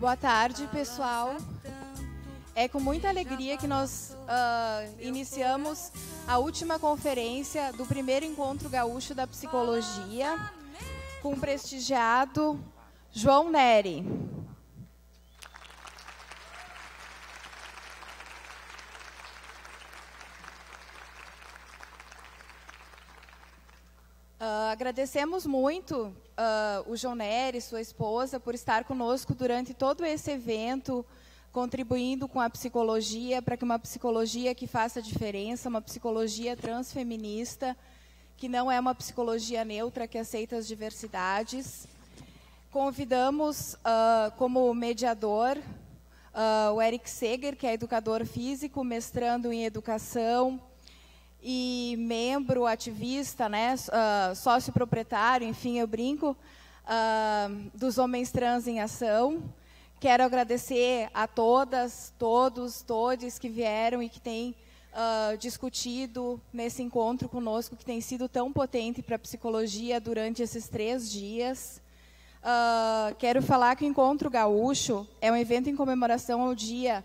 Boa tarde, pessoal. É com muita alegria que nós uh, iniciamos a última conferência do primeiro encontro gaúcho da psicologia com o prestigiado João Neri. Uh, agradecemos muito uh, o João Nery, sua esposa, por estar conosco durante todo esse evento, contribuindo com a psicologia, para que uma psicologia que faça diferença, uma psicologia transfeminista, que não é uma psicologia neutra, que aceita as diversidades. Convidamos uh, como mediador o Eric Seger, que é educador físico, mestrando em educação, e membro, ativista, né, uh, sócio proprietário, enfim, eu brinco, uh, dos Homens Trans em Ação. Quero agradecer a todas, todos, todos que vieram e que têm uh, discutido nesse encontro conosco, que tem sido tão potente para a psicologia durante esses três dias. Uh, quero falar que o Encontro Gaúcho é um evento em comemoração ao Dia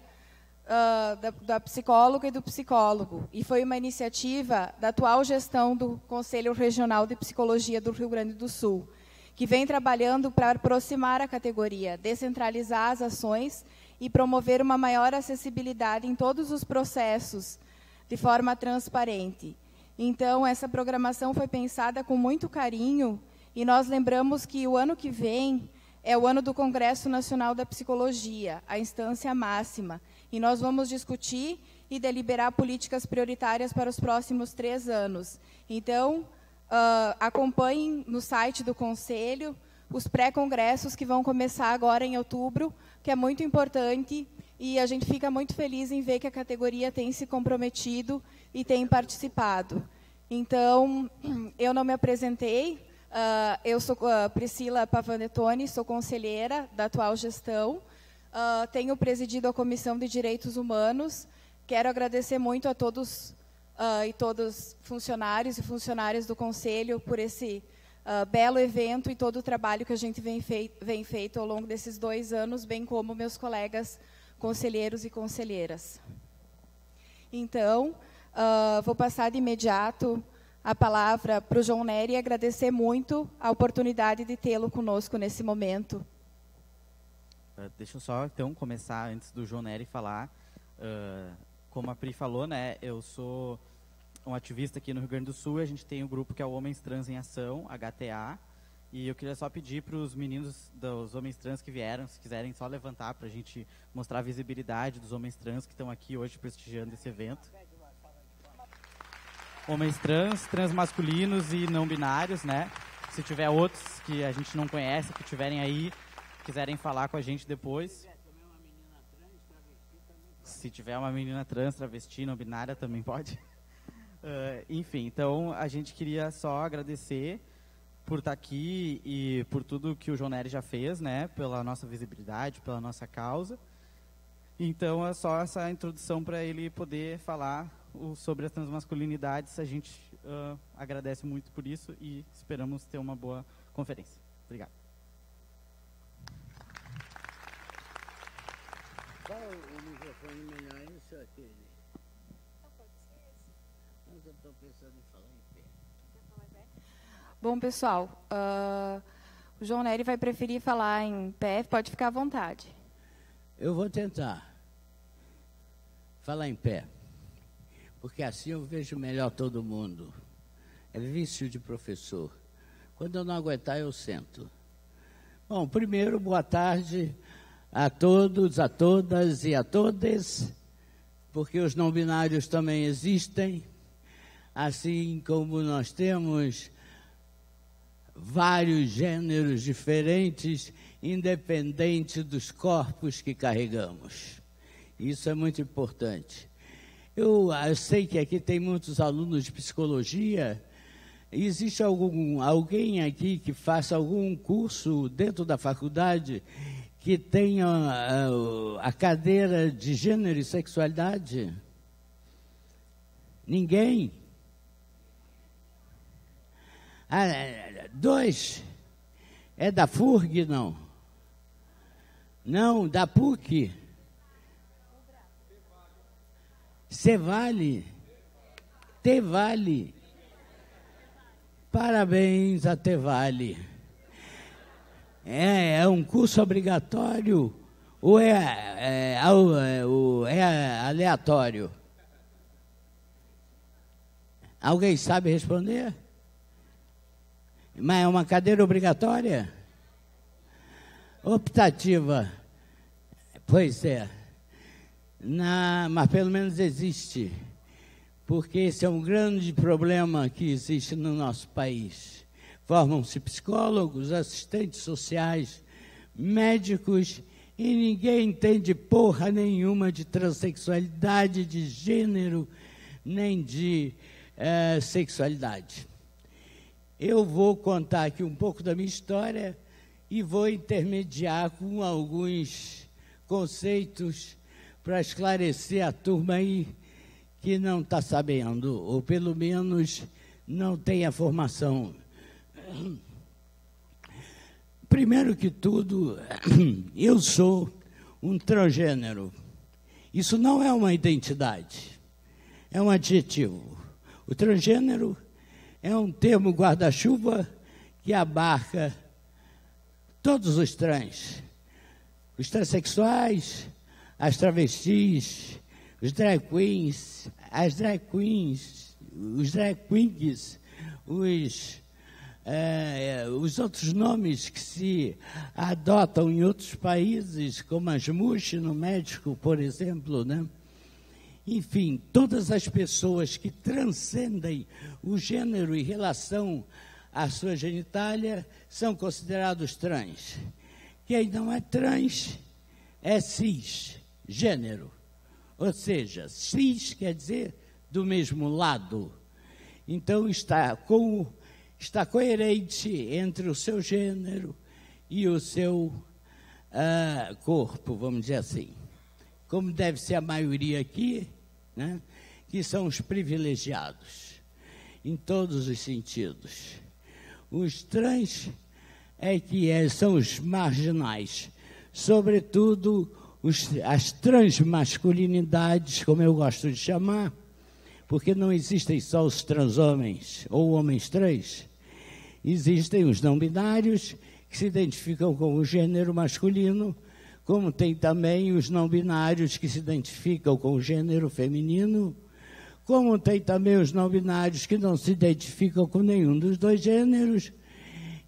uh, da, da, psicóloga e do psicólogo. E foi uma iniciativa da atual gestão do Conselho Regional de Psicologia do Rio Grande do Sul, que vem trabalhando para aproximar a categoria, descentralizar as ações e promover uma maior acessibilidade em todos os processos, de forma transparente. Então, essa programação foi pensada com muito carinho e nós lembramos que o ano que vem é o ano do Congresso Nacional da Psicologia, a instância máxima, e nós vamos discutir e deliberar políticas prioritárias para os próximos três anos. Então, uh, acompanhem no site do Conselho os pré-congressos que vão começar agora em outubro, que é muito importante e a gente fica muito feliz em ver que a categoria tem se comprometido e tem participado. Então, eu não me apresentei, uh, eu sou uh, Priscila Pavanetoni, sou conselheira da atual gestão, Uh, tenho presidido a Comissão de Direitos Humanos. Quero agradecer muito a todos uh, e todos funcionários e funcionárias do Conselho por esse uh, belo evento e todo o trabalho que a gente vem, fei vem feito ao longo desses dois anos, bem como meus colegas conselheiros e conselheiras. Então, vou passar de imediato a palavra para o João Nery e agradecer muito a oportunidade de tê-lo conosco nesse momento. Uh, deixa eu só, então, começar antes do João Nery falar. Uh, como a Pri falou, né, eu sou um ativista aqui no Rio Grande do Sul. A gente tem um grupo que é o Homens Trans em Ação, HTA. E eu queria só pedir para os meninos dos homens trans que vieram, se quiserem só levantar para a gente mostrar a visibilidade dos homens trans que estão aqui hoje prestigiando esse evento. Homens trans, transmasculinos e não binários, né? Se tiver outros que a gente não conhece, que tiverem aí, quiserem falar com a gente depois. Se tiver uma menina trans, travesti, não binária, também pode. Uh, enfim, então a gente queria só agradecer por estar aqui e por tudo que o João Nery já fez, né? Pela nossa visibilidade, pela nossa causa. Então é só essa introdução para ele poder falar o, sobre as transmasculinidades. A gente uh, agradece muito por isso e esperamos ter uma boa conferência. Obrigado. Melhor, ou aquele? Não, pode ser esse. Mas eu estou pensando em. Falar em pé? Bom, pessoal, uh, o João Nery vai preferir falar em pé, pode ficar à vontade. Eu vou tentar falar em pé, porque assim eu vejo melhor todo mundo. É vício de professor. Quando eu não aguentar, eu sento. Bom, primeiro, boa tarde a todos, a todas e a todas, porque os não binários também existem, assim como nós temos vários gêneros diferentes, independente dos corpos que carregamos. Isso é muito importante. Eu, eu sei que aqui tem muitos alunos de psicologia. Existe algum, alguém aqui que faça algum curso dentro da faculdade que tenha a, a cadeira de gênero e sexualidade? Ninguém? Ah, dois? É da FURG, não? Não, da PUC. Cevale. Tevale. Parabéns a Tevale. É, é um curso obrigatório ou é, é, é, é aleatório? Alguém sabe responder? Mas é uma cadeira obrigatória? Optativa. Pois é. Na, mas pelo menos existe. Porque esse é um grande problema que existe no nosso país. Formam-se psicólogos, assistentes sociais, médicos e ninguém entende porra nenhuma de transexualidade, de gênero, nem de é, sexualidade. Eu vou contar aqui um pouco da minha história e vou intermediar com alguns conceitos para esclarecer a turma aí que não está sabendo, ou pelo menos não tem a formação. Primeiro que tudo, eu sou um transgênero. Isso não é uma identidade, é um adjetivo. O transgênero é um termo guarda-chuva que abarca todos os trans. Os transexuais, as travestis, os drag queens, as drag queens, os drag queens, os é, os outros nomes que se adotam em outros países, como as MUSH no México, por exemplo, né? Enfim, todas as pessoas que transcendem o gênero em relação à sua genitália são considerados trans. Quem não é trans é cis, gênero. Ou seja, cis quer dizer do mesmo lado. Então está com está coerente entre o seu gênero e o seu uh, corpo, vamos dizer assim. Como deve ser a maioria aqui, né, que são os privilegiados, em todos os sentidos. Os trans é que é, são os marginais, sobretudo os, as transmasculinidades, como eu gosto de chamar, porque não existem só os transhomens ou homens trans. Existem os não binários, que se identificam com o gênero masculino, como tem também os não binários que se identificam com o gênero feminino, como tem também os não binários que não se identificam com nenhum dos dois gêneros,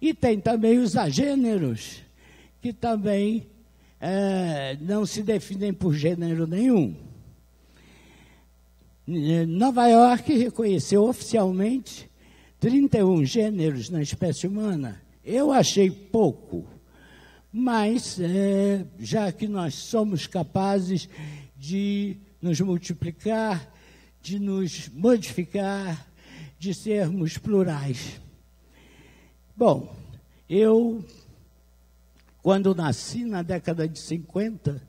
e tem também os agêneros, que também é, não se definem por gênero nenhum. Nova York reconheceu oficialmente 31 gêneros na espécie humana. Eu achei pouco, mas é, já que nós somos capazes de nos multiplicar, de nos modificar, de sermos plurais. Bom, eu, quando nasci na década de 50,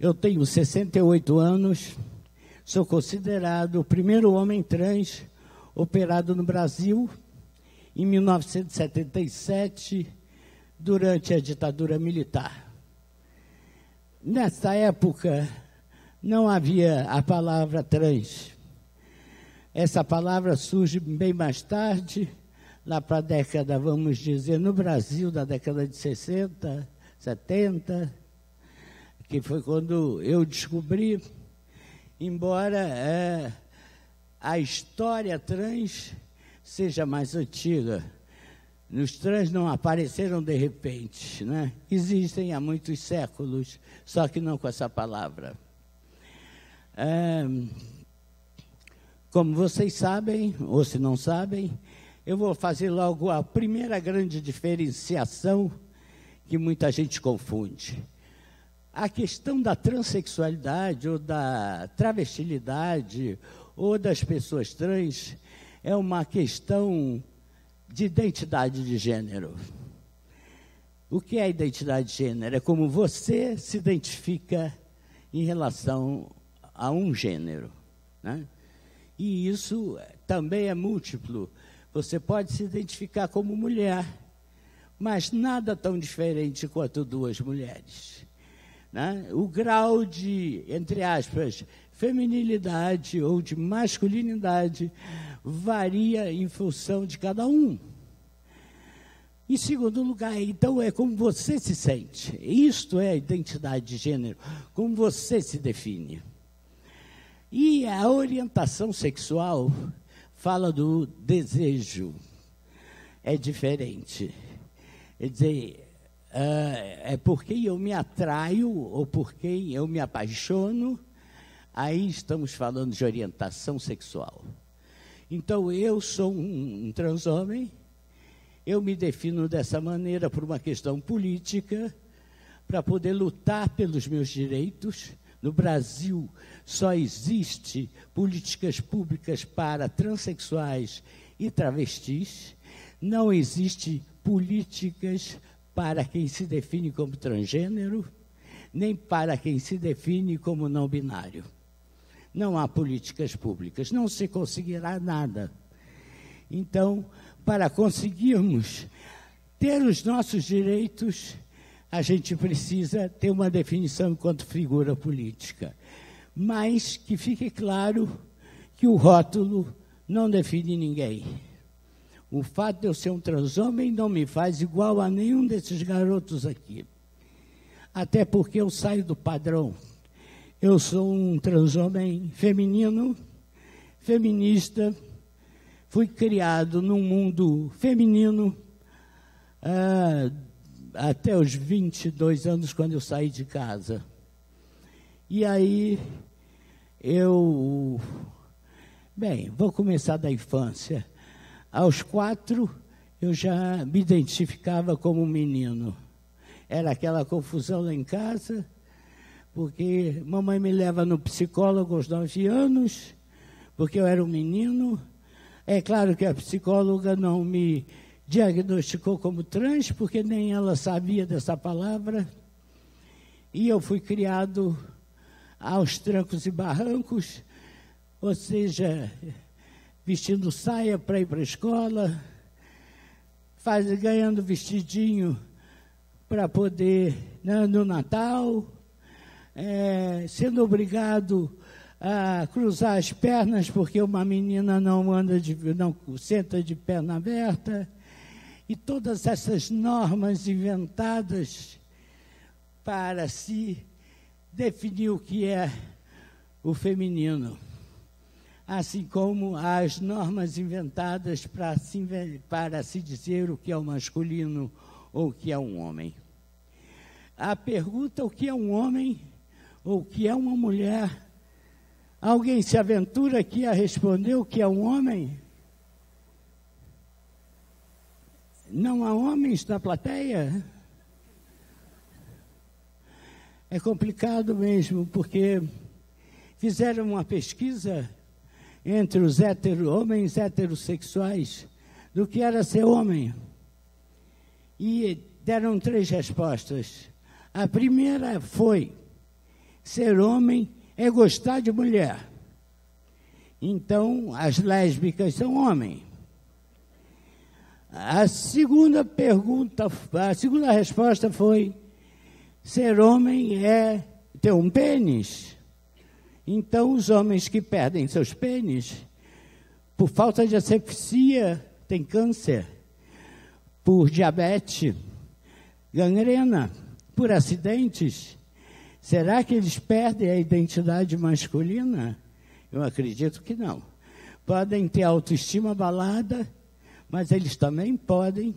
eu tenho 68 anos Sou considerado o primeiro homem trans operado no Brasil em 1977, durante a ditadura militar. Nessa época, não havia a palavra trans. Essa palavra surge bem mais tarde, lá para a década, vamos dizer, no Brasil, da década de 60, 70, que foi quando eu descobri embora é, a história trans seja mais antiga. Os trans não apareceram de repente, né? Existem há muitos séculos, só que não com essa palavra. É, como vocês sabem, ou se não sabem, eu vou fazer logo a primeira grande diferenciação que muita gente confunde a questão da transexualidade ou da travestilidade ou das pessoas trans é uma questão de identidade de gênero. O que é identidade de gênero? É como você se identifica em relação a um gênero. Né? E isso também é múltiplo. Você pode se identificar como mulher, mas nada tão diferente quanto duas mulheres. Né? O grau de, entre aspas, feminilidade ou de masculinidade varia em função de cada um. Em segundo lugar, então, é como você se sente. Isto é a identidade de gênero, como você se define. E a orientação sexual fala do desejo. É diferente. Quer dizer, uh, é porque eu me atraio ou porque eu me apaixono, aí estamos falando de orientação sexual. Então, eu sou um, um transhomem, eu me defino dessa maneira por uma questão política, para poder lutar pelos meus direitos. No Brasil, só existe políticas públicas para transexuais e travestis. Não existe políticas para quem se define como transgênero, nem para quem se define como não binário. Não há políticas públicas, não se conseguirá nada. Então, para conseguirmos ter os nossos direitos, a gente precisa ter uma definição enquanto figura política. Mas que fique claro que o rótulo não define ninguém. O fato de eu ser um transhomem não me faz igual a nenhum desses garotos aqui. Até porque eu saio do padrão. Eu sou um transhomem feminino, feminista, fui criado num mundo feminino ah, até os 22 anos, quando eu saí de casa. E aí, eu. Bem, vou começar da infância. Aos quatro, eu já me identificava como um menino. Era aquela confusão lá em casa, porque mamãe me leva no psicólogo aos nove anos, porque eu era um menino é claro que a psicóloga não me diagnosticou como trans, porque nem ela sabia dessa palavra. E eu fui criado aos trancos e barrancos, ou seja, vestindo saia para ir para a escola, faz, ganhando vestidinho para poder, né, no Natal, é, sendo obrigado a cruzar as pernas porque uma menina não anda de, não senta de perna aberta e todas essas normas inventadas para se definir o que é o feminino, assim como as normas inventadas para se, para se dizer o que é o masculino ou o que é um homem. A pergunta o que é um homem ou o que é uma mulher Alguém se aventura aqui a responder o que é um homem? Não há homens na plateia? É complicado mesmo, porque fizeram uma pesquisa entre os hetero, homens heterossexuais do que era ser homem. E deram três respostas. A primeira foi: ser homem é gostar de mulher. Então, as lésbicas são homens. A segunda pergunta, a segunda resposta foi: ser homem é ter um pênis. Então, os homens que perdem seus pênis, por falta de asepsia, têm câncer, por diabetes, gangrena, por acidentes, Será que eles perdem a identidade masculina? Eu acredito que não. Podem ter autoestima abalada, mas eles também podem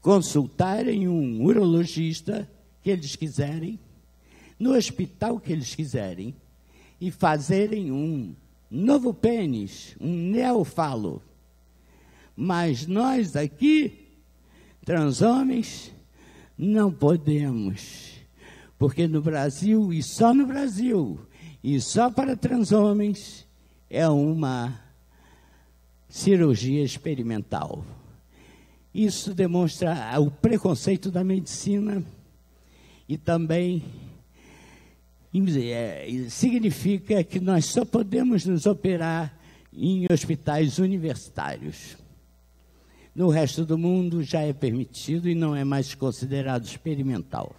consultarem um urologista que eles quiserem, no hospital que eles quiserem, e fazerem um novo pênis, um neofalo. Mas nós aqui, transhomens, não podemos, porque no Brasil, e só no Brasil, e só para transhomens, é uma cirurgia experimental. Isso demonstra o preconceito da medicina e também significa que nós só podemos nos operar em hospitais universitários. No resto do mundo já é permitido e não é mais considerado experimental.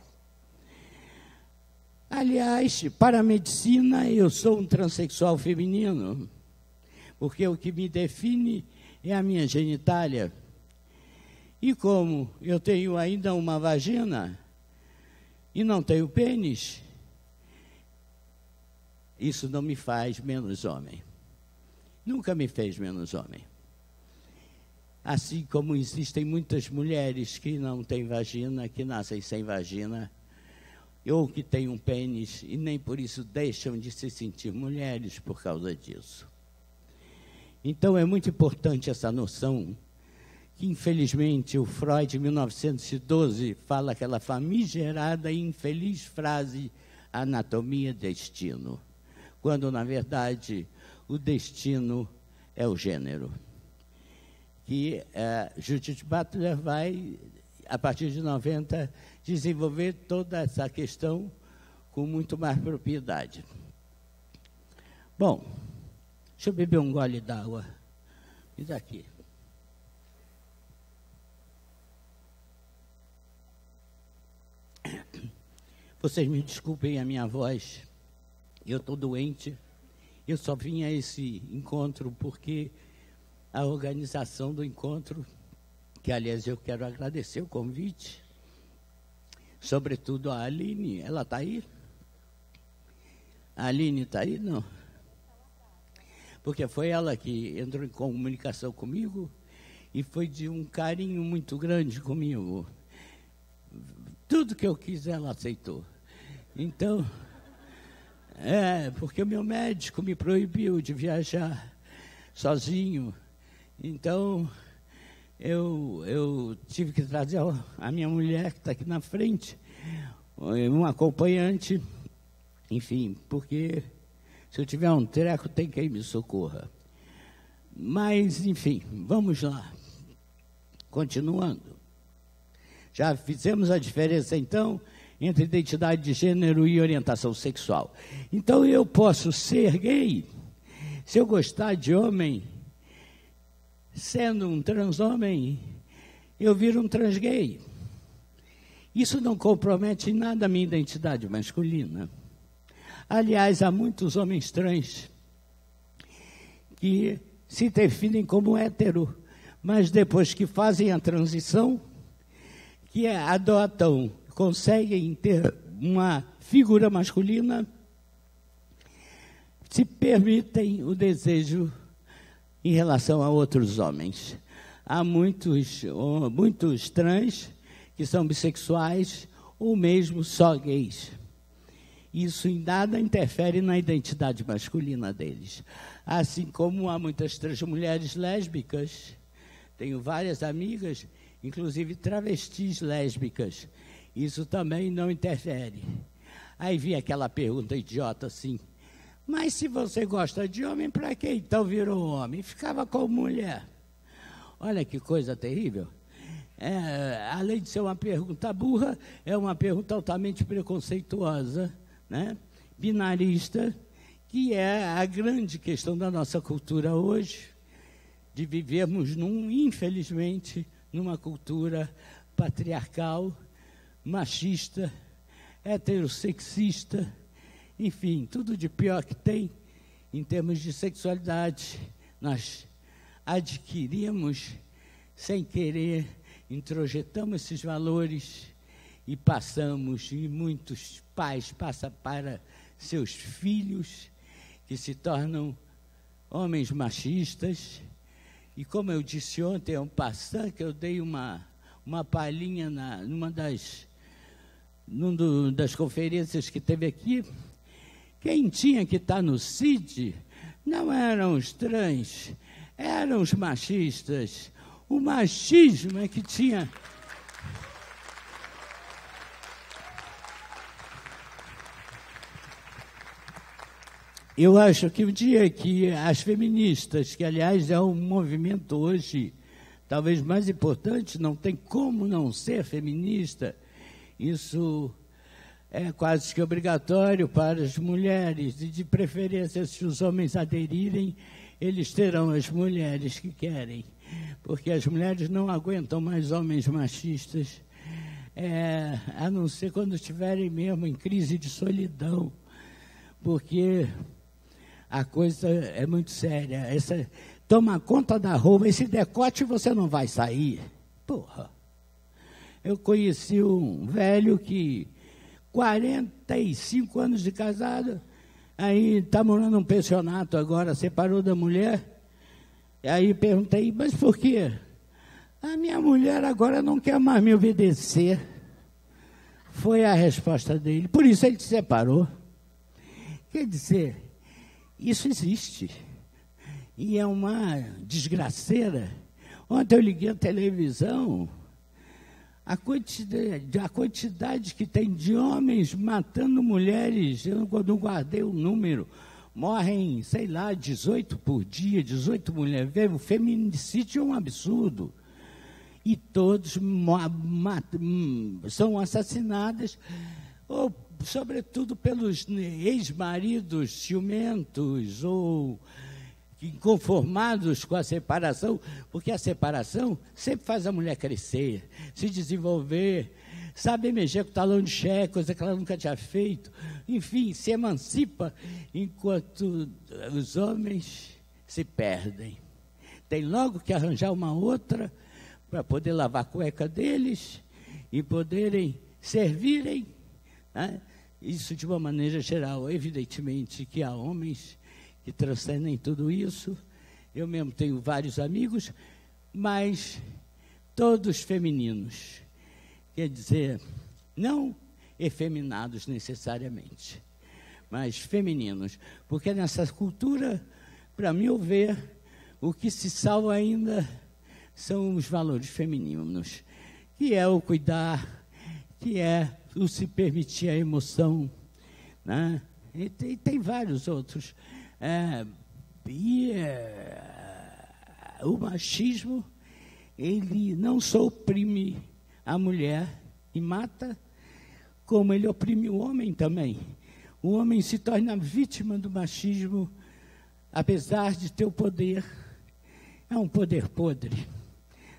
Aliás, para a medicina, eu sou um transexual feminino, porque o que me define é a minha genitália. E como eu tenho ainda uma vagina e não tenho pênis, isso não me faz menos homem. Nunca me fez menos homem. Assim como existem muitas mulheres que não têm vagina, que nascem sem vagina, ou que têm um pênis e nem por isso deixam de se sentir mulheres por causa disso. Então é muito importante essa noção que infelizmente o Freud, em 1912, fala aquela famigerada e infeliz frase anatomia destino, quando na verdade o destino é o gênero. Que é, Judith Butler vai, a partir de 90, desenvolver toda essa questão com muito mais propriedade. Bom, deixa eu beber um gole d'água. E daqui? Vocês me desculpem a minha voz, eu estou doente. Eu só vim a esse encontro porque a organização do encontro, que aliás eu quero agradecer o convite, sobretudo a Aline, ela está aí? A Aline está aí? Não. Porque foi ela que entrou em comunicação comigo e foi de um carinho muito grande comigo. Tudo que eu quis, ela aceitou. Então, é, porque o meu médico me proibiu de viajar sozinho. Então, eu, eu tive que trazer a minha mulher, que está aqui na frente, um acompanhante, enfim, porque se eu tiver um treco, tem quem me socorra. Mas, enfim, vamos lá. Continuando. Já fizemos a diferença, então, entre identidade de gênero e orientação sexual. Então, eu posso ser gay se eu gostar de homem sendo um transhomem, eu viro um transgay. Isso não compromete em nada a minha identidade masculina. Aliás, há muitos homens trans que se definem como hétero, mas depois que fazem a transição, que adotam, conseguem ter uma figura masculina, se permitem o desejo em relação a outros homens. Há muitos, muitos trans que são bissexuais ou mesmo só gays. Isso em nada interfere na identidade masculina deles. Assim como há muitas trans mulheres lésbicas, tenho várias amigas, inclusive travestis lésbicas. Isso também não interfere. Aí vi aquela pergunta idiota assim: mas se você gosta de homem, para que então virou homem? Ficava com mulher. Olha que coisa terrível. É, além de ser uma pergunta burra, é uma pergunta altamente preconceituosa, né? binarista, que é a grande questão da nossa cultura hoje, de vivermos, num, infelizmente, numa cultura patriarcal, machista, heterossexista, enfim, tudo de pior que tem em termos de sexualidade. Nós adquirimos sem querer, introjetamos esses valores e passamos, e muitos pais passam para seus filhos, que se tornam homens machistas. E como eu disse ontem, é um passant que eu dei uma, uma palhinha na, numa das, numa das conferências que teve aqui, quem tinha que estar no CID não eram os trans, eram os machistas. O machismo é que tinha. Eu acho que o dia que as feministas, que aliás é um movimento hoje talvez mais importante, não tem como não ser feminista, isso é quase que obrigatório para as mulheres, e de preferência, se os homens aderirem, eles terão as mulheres que querem. porque as mulheres não aguentam mais homens machistas, é, a não ser quando estiverem mesmo em crise de solidão, porque a coisa é muito séria. Essa, toma conta da roupa, esse decote você não vai sair. Porra. Eu conheci um velho que, 45 anos de casado, aí está morando num pensionato agora, separou da mulher. E aí perguntei, mas por quê? A minha mulher agora não quer mais me obedecer. Foi a resposta dele. Por isso ele se separou. Quer dizer, isso existe. E é uma desgraceira. Ontem eu liguei a televisão, a quantidade, a quantidade que tem de homens matando mulheres, eu não guardei o número, morrem, sei lá, 18 por dia, 18 mulheres. O feminicídio é um absurdo. E todos são assassinadas, ou, sobretudo pelos ex-maridos ciumentos, ou inconformados com a separação, porque a separação sempre faz a mulher crescer, se desenvolver, sabe mexer com o talão de cheque, coisa que ela nunca tinha feito, enfim, se emancipa, enquanto os homens se perdem. Tem logo que arranjar uma outra para poder lavar a cueca deles e poderem servirem. Né? Isso de uma maneira geral. Evidentemente que há homens que transcendem tudo isso. Eu mesmo tenho vários amigos, mas todos femininos. Quer dizer, não efeminados necessariamente, mas femininos. Porque nessa cultura, para meu ver, o que se salva ainda são os valores femininos, que é o cuidar, que é o se permitir a emoção, né? e tem vários outros. É, é, o machismo, ele não só oprime a mulher e mata, como ele oprime o homem também. O homem se torna vítima do machismo, apesar de ter o poder. É um poder podre.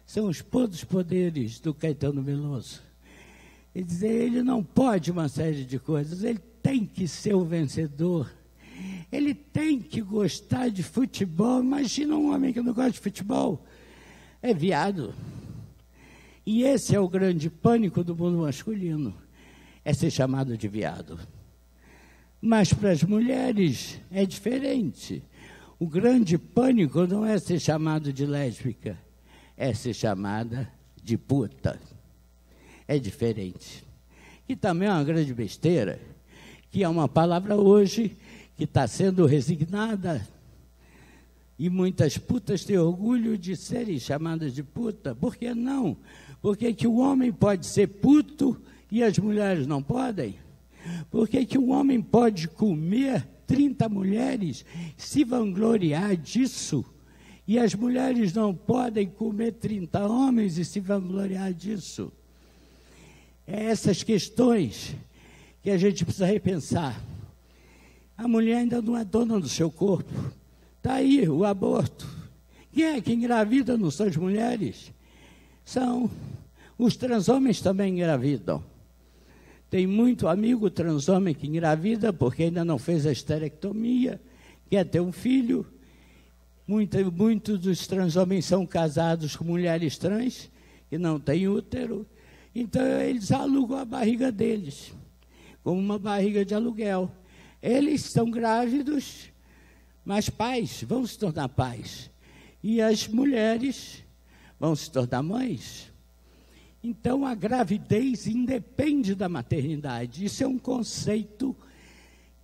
São os podres poderes do Caetano Veloso. Dizer, ele não pode uma série de coisas, ele tem que ser o vencedor ele tem que gostar de futebol. Imagina um homem que não gosta de futebol. É viado. E esse é o grande pânico do mundo masculino. É ser chamado de viado. Mas para as mulheres é diferente. O grande pânico não é ser chamado de lésbica, é ser chamada de puta. É diferente. E também é uma grande besteira, que é uma palavra hoje que está sendo resignada. E muitas putas têm orgulho de serem chamadas de puta. Por que não? Por que, que o homem pode ser puto e as mulheres não podem? Por que, que o homem pode comer 30 mulheres, se vangloriar disso? E as mulheres não podem comer 30 homens e se vangloriar disso? É essas questões que a gente precisa repensar. A mulher ainda não é dona do seu corpo. Está aí o aborto. Quem é que engravida não são as mulheres? São. Os transhomens também engravidam. Tem muito amigo transhomem que engravida porque ainda não fez a esterectomia, quer ter um filho. Muitos muito dos transhomens são casados com mulheres trans que não têm útero. Então eles alugam a barriga deles, como uma barriga de aluguel. Eles estão grávidos, mas pais vão se tornar pais. E as mulheres vão se tornar mães. Então a gravidez independe da maternidade. Isso é um conceito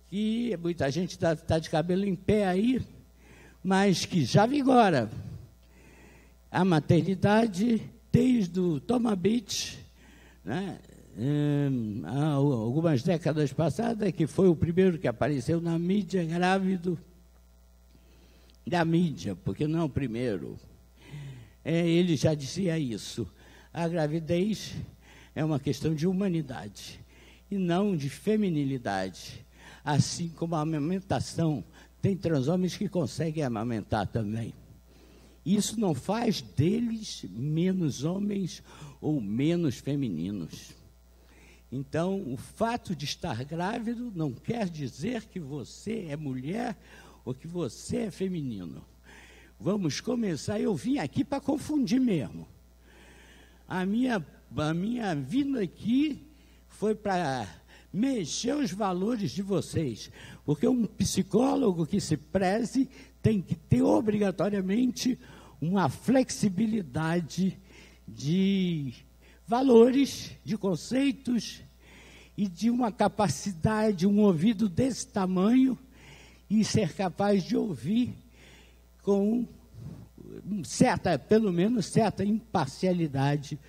que muita gente está tá de cabelo em pé aí, mas que já vigora. A maternidade, desde o Toma Beach, né, há algumas décadas passadas, que foi o primeiro que apareceu na mídia grávido da mídia, porque não é o primeiro. É, ele já dizia isso. A gravidez é uma questão de humanidade e não de feminilidade. Assim como a amamentação, tem transhomens que conseguem amamentar também. Isso não faz deles menos homens ou menos femininos. Então, o fato de estar grávido não quer dizer que você é mulher ou que você é feminino. Vamos começar. Eu vim aqui para confundir mesmo. A minha, a minha vinda aqui foi para mexer os valores de vocês. Porque um psicólogo que se preze tem que ter obrigatoriamente uma flexibilidade de valores, de conceitos e de uma capacidade, um ouvido desse tamanho e ser capaz de ouvir com certa, pelo menos certa imparcialidade,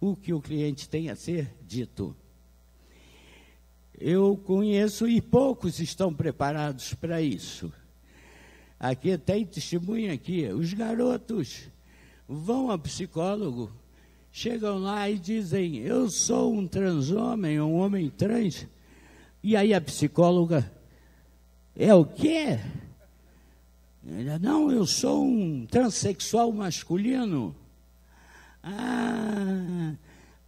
o que o cliente tem a ser dito. Eu conheço e poucos estão preparados para isso. Aqui tem testemunha aqui, os garotos vão a psicólogo, chegam lá e dizem: "Eu sou um transhomem, um homem trans". E aí a psicóloga é o quê? Não, eu sou um transexual masculino. Ah,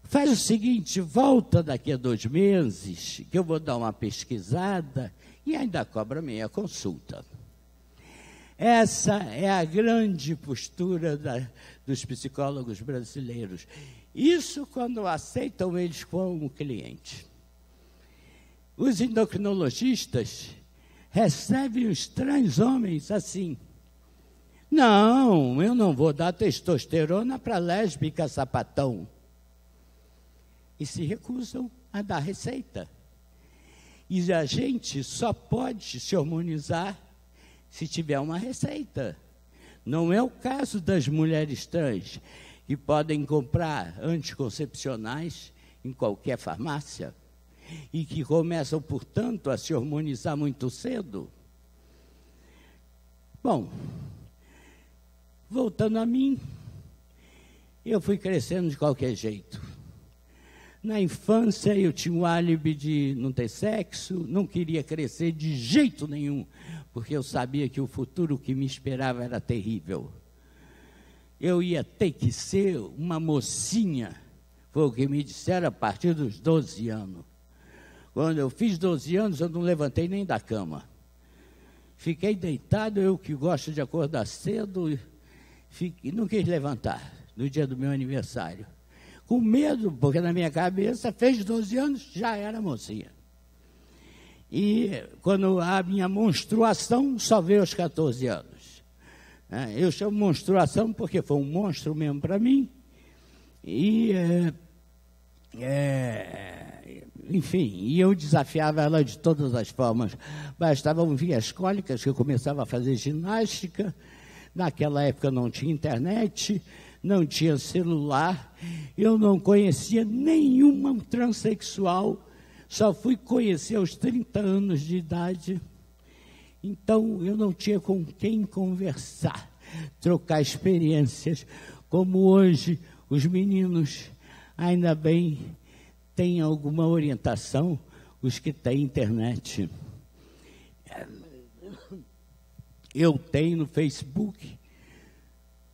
faz o seguinte, volta daqui a dois meses, que eu vou dar uma pesquisada e ainda cobra meia consulta. Essa é a grande postura da, dos psicólogos brasileiros. Isso quando aceitam eles como cliente. Os endocrinologistas recebem os trans homens assim. Não, eu não vou dar testosterona para lésbica sapatão. E se recusam a dar receita. E a gente só pode se harmonizar se tiver uma receita. Não é o caso das mulheres trans, que podem comprar anticoncepcionais em qualquer farmácia e que começam, portanto, a se harmonizar muito cedo. Bom, voltando a mim, eu fui crescendo de qualquer jeito. Na infância eu tinha o álibi de não ter sexo, não queria crescer de jeito nenhum, porque eu sabia que o futuro que me esperava era terrível. Eu ia ter que ser uma mocinha, foi o que me disseram a partir dos 12 anos. Quando eu fiz 12 anos, eu não levantei nem da cama. Fiquei deitado, eu que gosto de acordar cedo, fiquei, não quis levantar no dia do meu aniversário. Com medo, porque na minha cabeça, fez 12 anos, já era mocinha. E quando a minha menstruação, só veio aos 14 anos. É, eu chamo menstruação porque foi um monstro mesmo para mim. E é, é, enfim, e eu desafiava ela de todas as formas. Bastava ouvir as cólicas, que eu começava a fazer ginástica. Naquela época não tinha internet, não tinha celular, eu não conhecia nenhuma transexual, só fui conhecer aos 30 anos de idade. Então eu não tinha com quem conversar, trocar experiências, como hoje os meninos, ainda bem, tem alguma orientação os que têm internet. Eu tenho no Facebook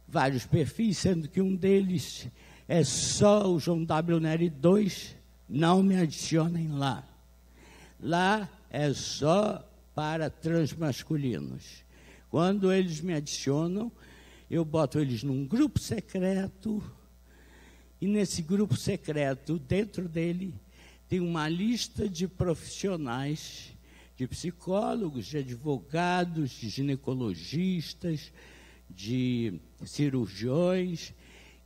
vários perfis, sendo que um deles é só o João W. Nery 2, não me adicionem lá. Lá é só para transmasculinos. Quando eles me adicionam, eu boto eles num grupo secreto e nesse grupo secreto, dentro dele, tem uma lista de profissionais, de psicólogos, de advogados, de ginecologistas, de cirurgiões,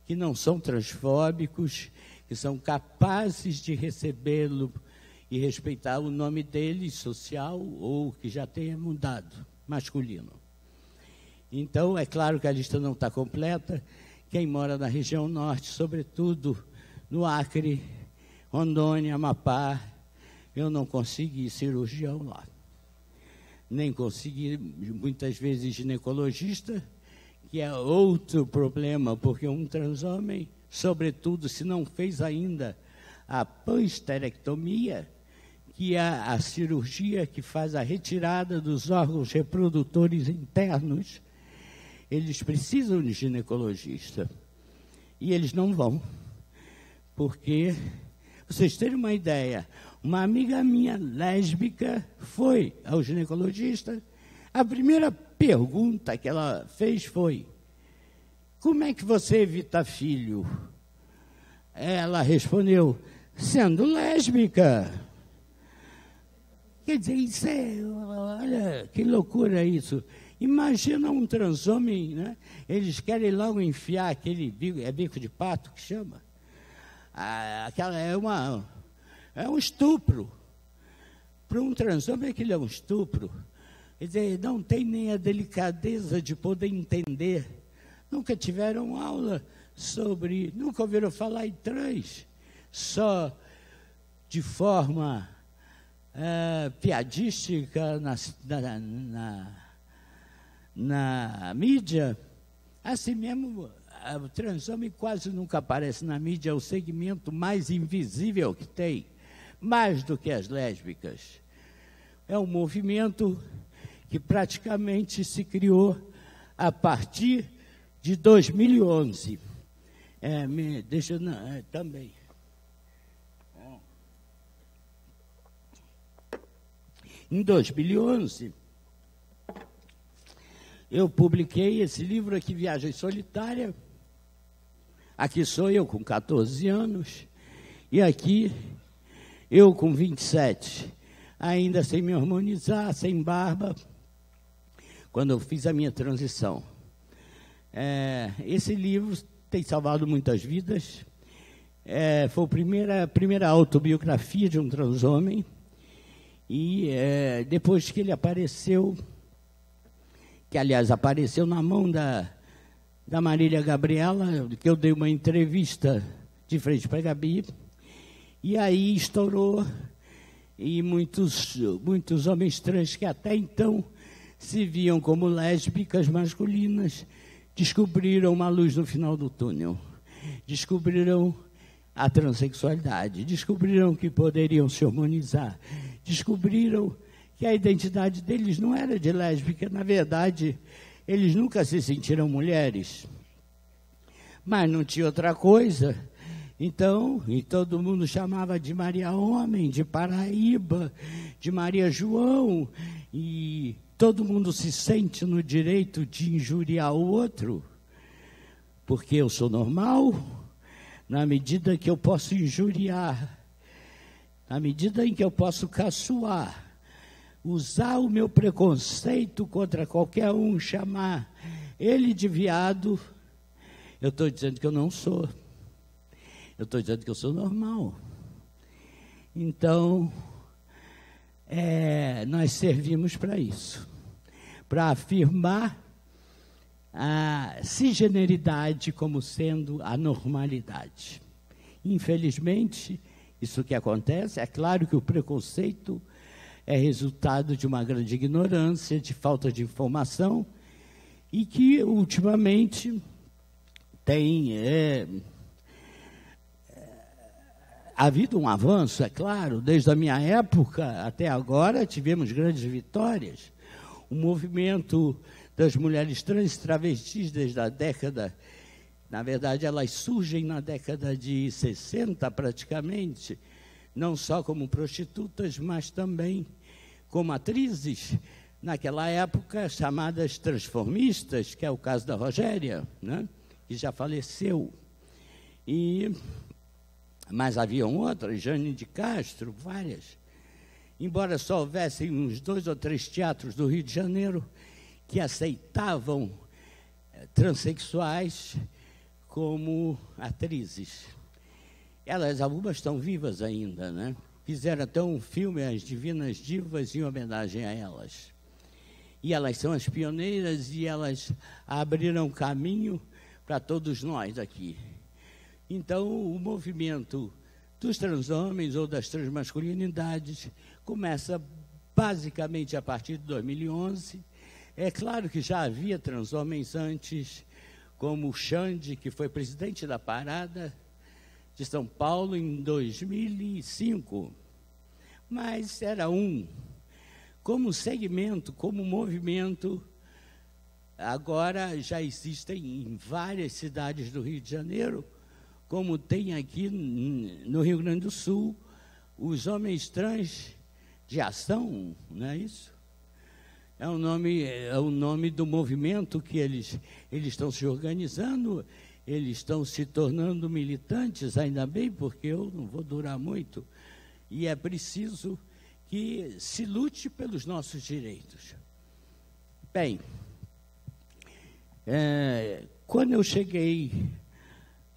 que não são transfóbicos, que são capazes de recebê-lo e respeitar o nome dele social ou que já tenha mudado, masculino. Então, é claro que a lista não está completa, quem mora na região norte, sobretudo no Acre, Rondônia, Amapá, eu não consegui cirurgião lá. Nem consegui, muitas vezes, ginecologista, que é outro problema, porque um transhomem, sobretudo se não fez ainda a pansterectomia, que é a cirurgia que faz a retirada dos órgãos reprodutores internos, eles precisam de ginecologista. E eles não vão. Porque, vocês terem uma ideia, uma amiga minha lésbica foi ao ginecologista. A primeira pergunta que ela fez foi: Como é que você evita filho? Ela respondeu: Sendo lésbica. Quer dizer, isso é. Olha, que loucura isso. Imagina um transhomem, né? Eles querem logo enfiar aquele bico, é bico de pato que chama? Ah, aquela é uma é um estupro. Para um transhomem aquilo é um estupro. Quer dizer, não tem nem a delicadeza de poder entender. Nunca tiveram aula sobre, nunca ouviram falar em trans, só de forma é, piadística na, na, na na mídia, assim mesmo, o transhomem quase nunca aparece na mídia, é o segmento mais invisível que tem, mais do que as lésbicas. É um movimento que praticamente se criou a partir de 2011. É, me, deixa eu, é, também. Em 2011, eu publiquei esse livro aqui, Viagem Solitária. Aqui sou eu com 14 anos. E aqui eu com 27, ainda sem me harmonizar, sem barba, quando eu fiz a minha transição. É, esse livro tem salvado muitas vidas. É, foi a primeira, a primeira autobiografia de um transhomem. E é, depois que ele apareceu que aliás apareceu na mão da, da Marília Gabriela, que eu dei uma entrevista de frente para a Gabi, e aí estourou, e muitos, muitos homens trans que até então se viam como lésbicas masculinas, descobriram uma luz no final do túnel, descobriram a transexualidade, descobriram que poderiam se harmonizar, descobriram que a identidade deles não era de lésbica, na verdade, eles nunca se sentiram mulheres. Mas não tinha outra coisa. Então, e todo mundo chamava de Maria Homem, de Paraíba, de Maria João, e todo mundo se sente no direito de injuriar o outro, porque eu sou normal, na medida que eu posso injuriar, na medida em que eu posso caçoar, usar o meu preconceito contra qualquer um, chamar ele de viado, eu estou dizendo que eu não sou. Eu estou dizendo que eu sou normal. Então, é, nós servimos para isso para afirmar a cisgeneridade como sendo a normalidade. Infelizmente, isso que acontece, é claro que o preconceito é resultado de uma grande ignorância, de falta de informação, e que ultimamente tem é, havido um avanço, é claro, desde a minha época até agora tivemos grandes vitórias. O movimento das mulheres trans e travestis desde a década, na verdade elas surgem na década de 60 praticamente, não só como prostitutas, mas também como atrizes, naquela época chamadas transformistas, que é o caso da Rogéria, né? que já faleceu. E, mas haviam outras, Jane de Castro, várias. Embora só houvessem uns dois ou três teatros do Rio de Janeiro que aceitavam eh, transexuais como atrizes. Elas, algumas estão vivas ainda, né? Fizeram até um filme, As Divinas Divas, em homenagem a elas. E elas são as pioneiras e elas abriram caminho para todos nós aqui. Então, o movimento dos transhomens ou das transmasculinidades começa basicamente a partir de 2011. É claro que já havia transhomens antes, como o Xande, que foi presidente da parada, de São Paulo em 2005. Mas era um. Como segmento, como movimento, agora já existem em várias cidades do Rio de Janeiro, como tem aqui no Rio Grande do Sul, os homens trans de ação, não é isso? É o nome, é o nome do movimento que eles, eles estão se organizando, eles estão se tornando militantes, ainda bem, porque eu não vou durar muito. E é preciso que se lute pelos nossos direitos. Bem, é, quando eu cheguei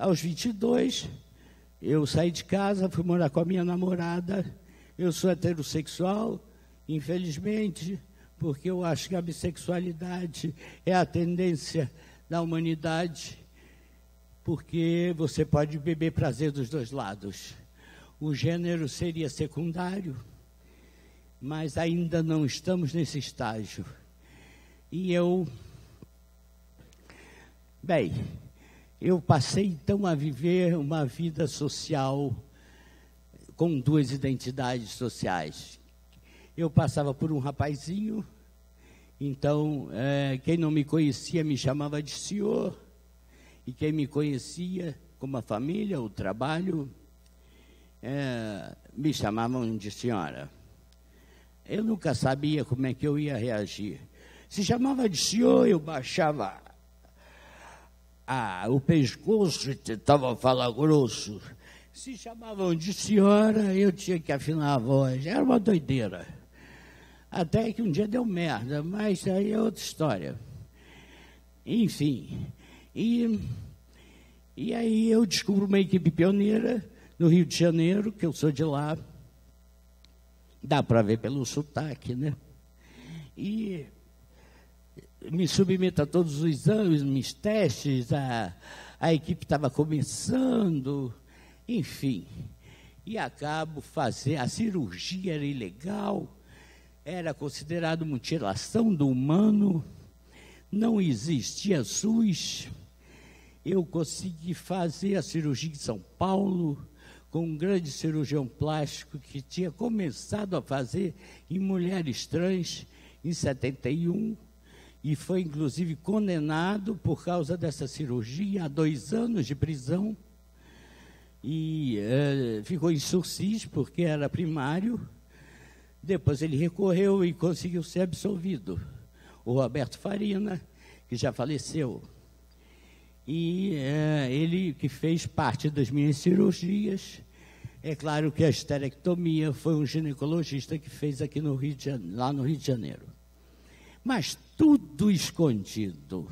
aos 22, eu saí de casa, fui morar com a minha namorada. Eu sou heterossexual, infelizmente, porque eu acho que a bissexualidade é a tendência da humanidade, porque você pode beber prazer dos dois lados. O gênero seria secundário, mas ainda não estamos nesse estágio. E eu. Bem, eu passei então a viver uma vida social com duas identidades sociais, eu passava por um rapazinho, então é, quem não me conhecia me chamava de senhor, e quem me conhecia, como a família, o trabalho, é, me chamavam de senhora. Eu nunca sabia como é que eu ia reagir. Se chamava de senhor, eu baixava a, o pescoço e tentava falar grosso. Se chamavam de senhora, eu tinha que afinar a voz. Era uma doideira. Até que um dia deu merda, mas aí é outra história. Enfim. E, e aí eu descubro uma equipe pioneira no Rio de Janeiro, que eu sou de lá. Dá para ver pelo sotaque, né? E me submeto a todos os exames, testes, a, a equipe estava começando, enfim. E acabo fazer, a cirurgia era ilegal, era considerado mutilação do humano, não existia SUS. Eu consegui fazer a cirurgia em São Paulo com um grande cirurgião plástico que tinha começado a fazer em mulheres trans em 71 e foi inclusive condenado por causa dessa cirurgia a dois anos de prisão e uh, ficou em sursis porque era primário depois ele recorreu e conseguiu ser absolvido. O Roberto Farina, que já faleceu. E é, ele que fez parte das minhas cirurgias. É claro que a esterectomia foi um ginecologista que fez aqui no Rio de, lá no Rio de Janeiro. Mas tudo escondido.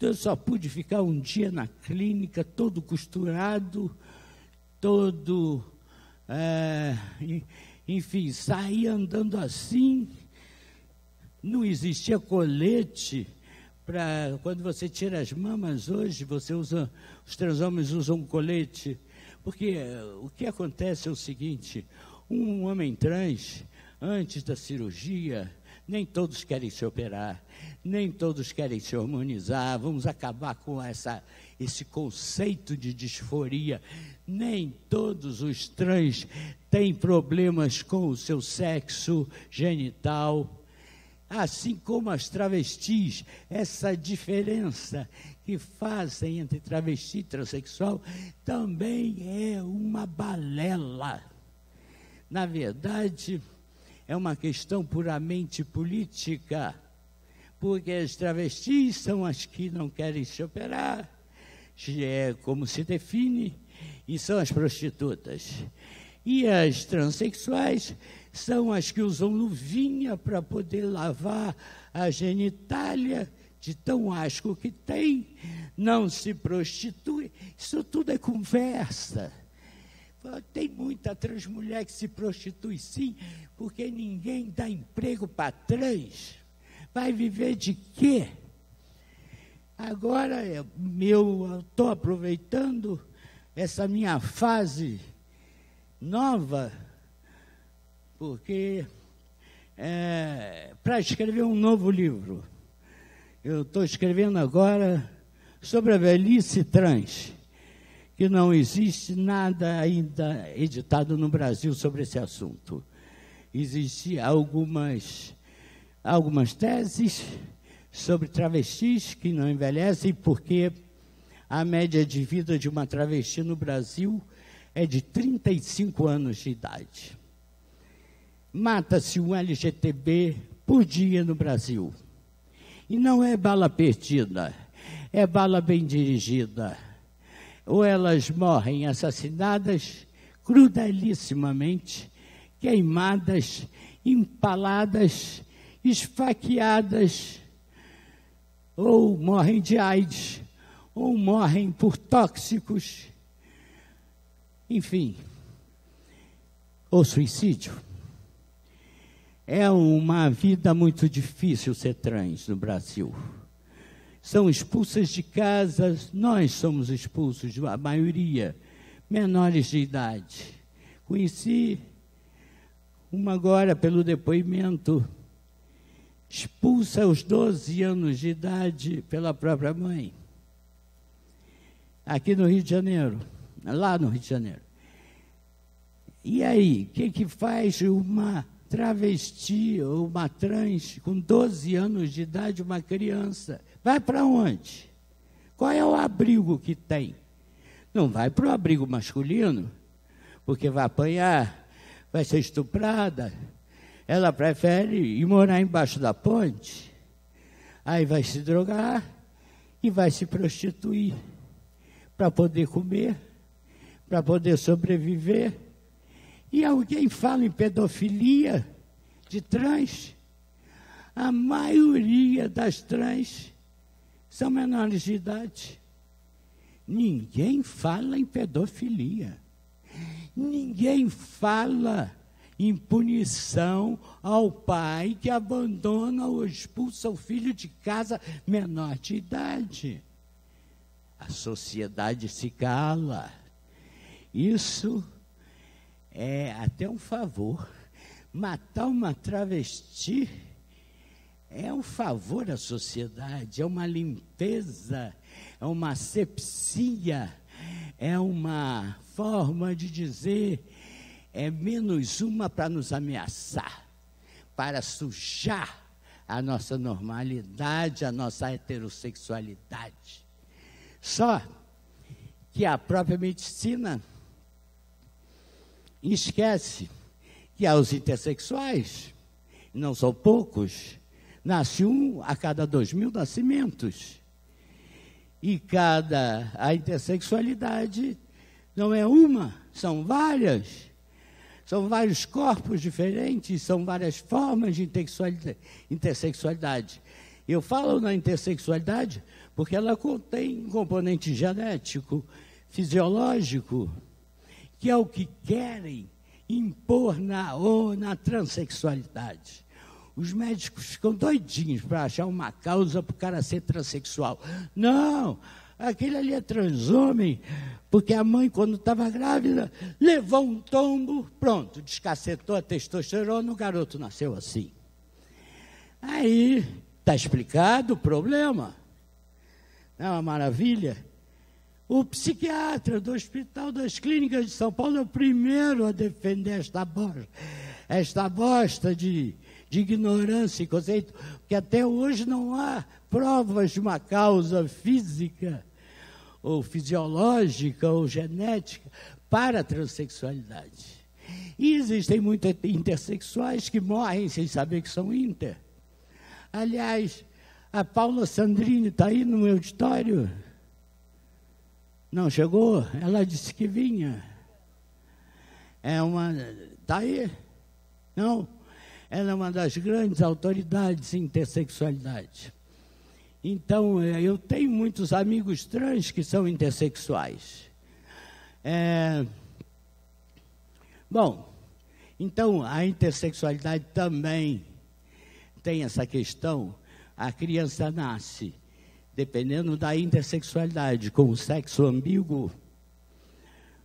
Eu só pude ficar um dia na clínica, todo costurado, todo. É, enfim, saía andando assim. Não existia colete para quando você tira as mamas hoje, você usa, os transhomens usam colete, porque o que acontece é o seguinte: um homem trans, antes da cirurgia, nem todos querem se operar, nem todos querem se harmonizar. Vamos acabar com essa, esse conceito de disforia. Nem todos os trans têm problemas com o seu sexo genital. Assim como as travestis, essa diferença que fazem entre travesti e transexual também é uma balela. Na verdade, é uma questão puramente política, porque as travestis são as que não querem se operar, é como se define, e são as prostitutas. E as transexuais são as que usam luvinha para poder lavar a genitália de tão asco que tem, não se prostitui. Isso tudo é conversa. Tem muita transmulher que se prostitui sim, porque ninguém dá emprego para trans. Vai viver de quê? Agora eu estou aproveitando essa minha fase nova, porque é, para escrever um novo livro. Eu estou escrevendo agora sobre a velhice trans que não existe nada ainda editado no Brasil sobre esse assunto. Existem algumas, algumas teses sobre travestis que não envelhecem, porque a média de vida de uma travesti no Brasil é de 35 anos de idade. Mata-se um LGTB por dia no Brasil. E não é bala perdida, é bala bem dirigida. Ou elas morrem assassinadas crudelissimamente, queimadas, empaladas, esfaqueadas, ou morrem de AIDS, ou morrem por tóxicos, enfim, ou suicídio. É uma vida muito difícil ser trans no Brasil. São expulsas de casa, nós somos expulsos, a maioria, menores de idade. Conheci uma agora pelo depoimento, expulsa aos 12 anos de idade pela própria mãe. Aqui no Rio de Janeiro, lá no Rio de Janeiro. E aí, o que, que faz uma travesti ou uma trans com 12 anos de idade, uma criança? Vai para onde? Qual é o abrigo que tem? Não vai para o abrigo masculino, porque vai apanhar, vai ser estuprada. Ela prefere ir morar embaixo da ponte. Aí vai se drogar e vai se prostituir para poder comer, para poder sobreviver e alguém fala em pedofilia de trans? A maioria das trans são menores de idade. Ninguém fala em pedofilia. Ninguém fala em punição ao pai que abandona ou expulsa o filho de casa menor de idade. A sociedade se cala. Isso é até um favor. Matar uma travesti é um favor à sociedade, é uma limpeza, é uma asepsia, é uma forma de dizer é menos uma para nos ameaçar, para sujar a nossa normalidade, a nossa heterossexualidade. Só que a própria medicina esquece que aos intersexuais, não são poucos, nasce um a cada dois mil nascimentos. E cada a intersexualidade não é uma, são várias. São vários corpos diferentes, são várias formas de intersexualidade. Eu falo na intersexualidade porque ela contém um componente genético, fisiológico, que é o que querem impor na, ou na transexualidade. Os médicos ficam doidinhos para achar uma causa para o cara ser transexual. Não, aquele ali é transhomem, porque a mãe, quando estava grávida, levou um tombo, pronto, descacetou a testosterona, o garoto nasceu assim. Aí, está explicado o problema. Não é uma maravilha? O psiquiatra do Hospital das Clínicas de São Paulo é o primeiro a defender esta bosta, esta bosta de, de ignorância e conceito, porque até hoje não há provas de uma causa física, ou fisiológica, ou genética para a transexualidade. E existem muitos intersexuais que morrem sem saber que são inter. Aliás, a Paula Sandrini está aí no meu auditório não chegou? Ela disse que vinha. É uma. Está aí? Não? Ela é uma das grandes autoridades em intersexualidade. Então, é, eu tenho muitos amigos trans que são intersexuais. É, bom, então a intersexualidade também tem essa questão. A criança nasce dependendo da intersexualidade, com o sexo ambíguo,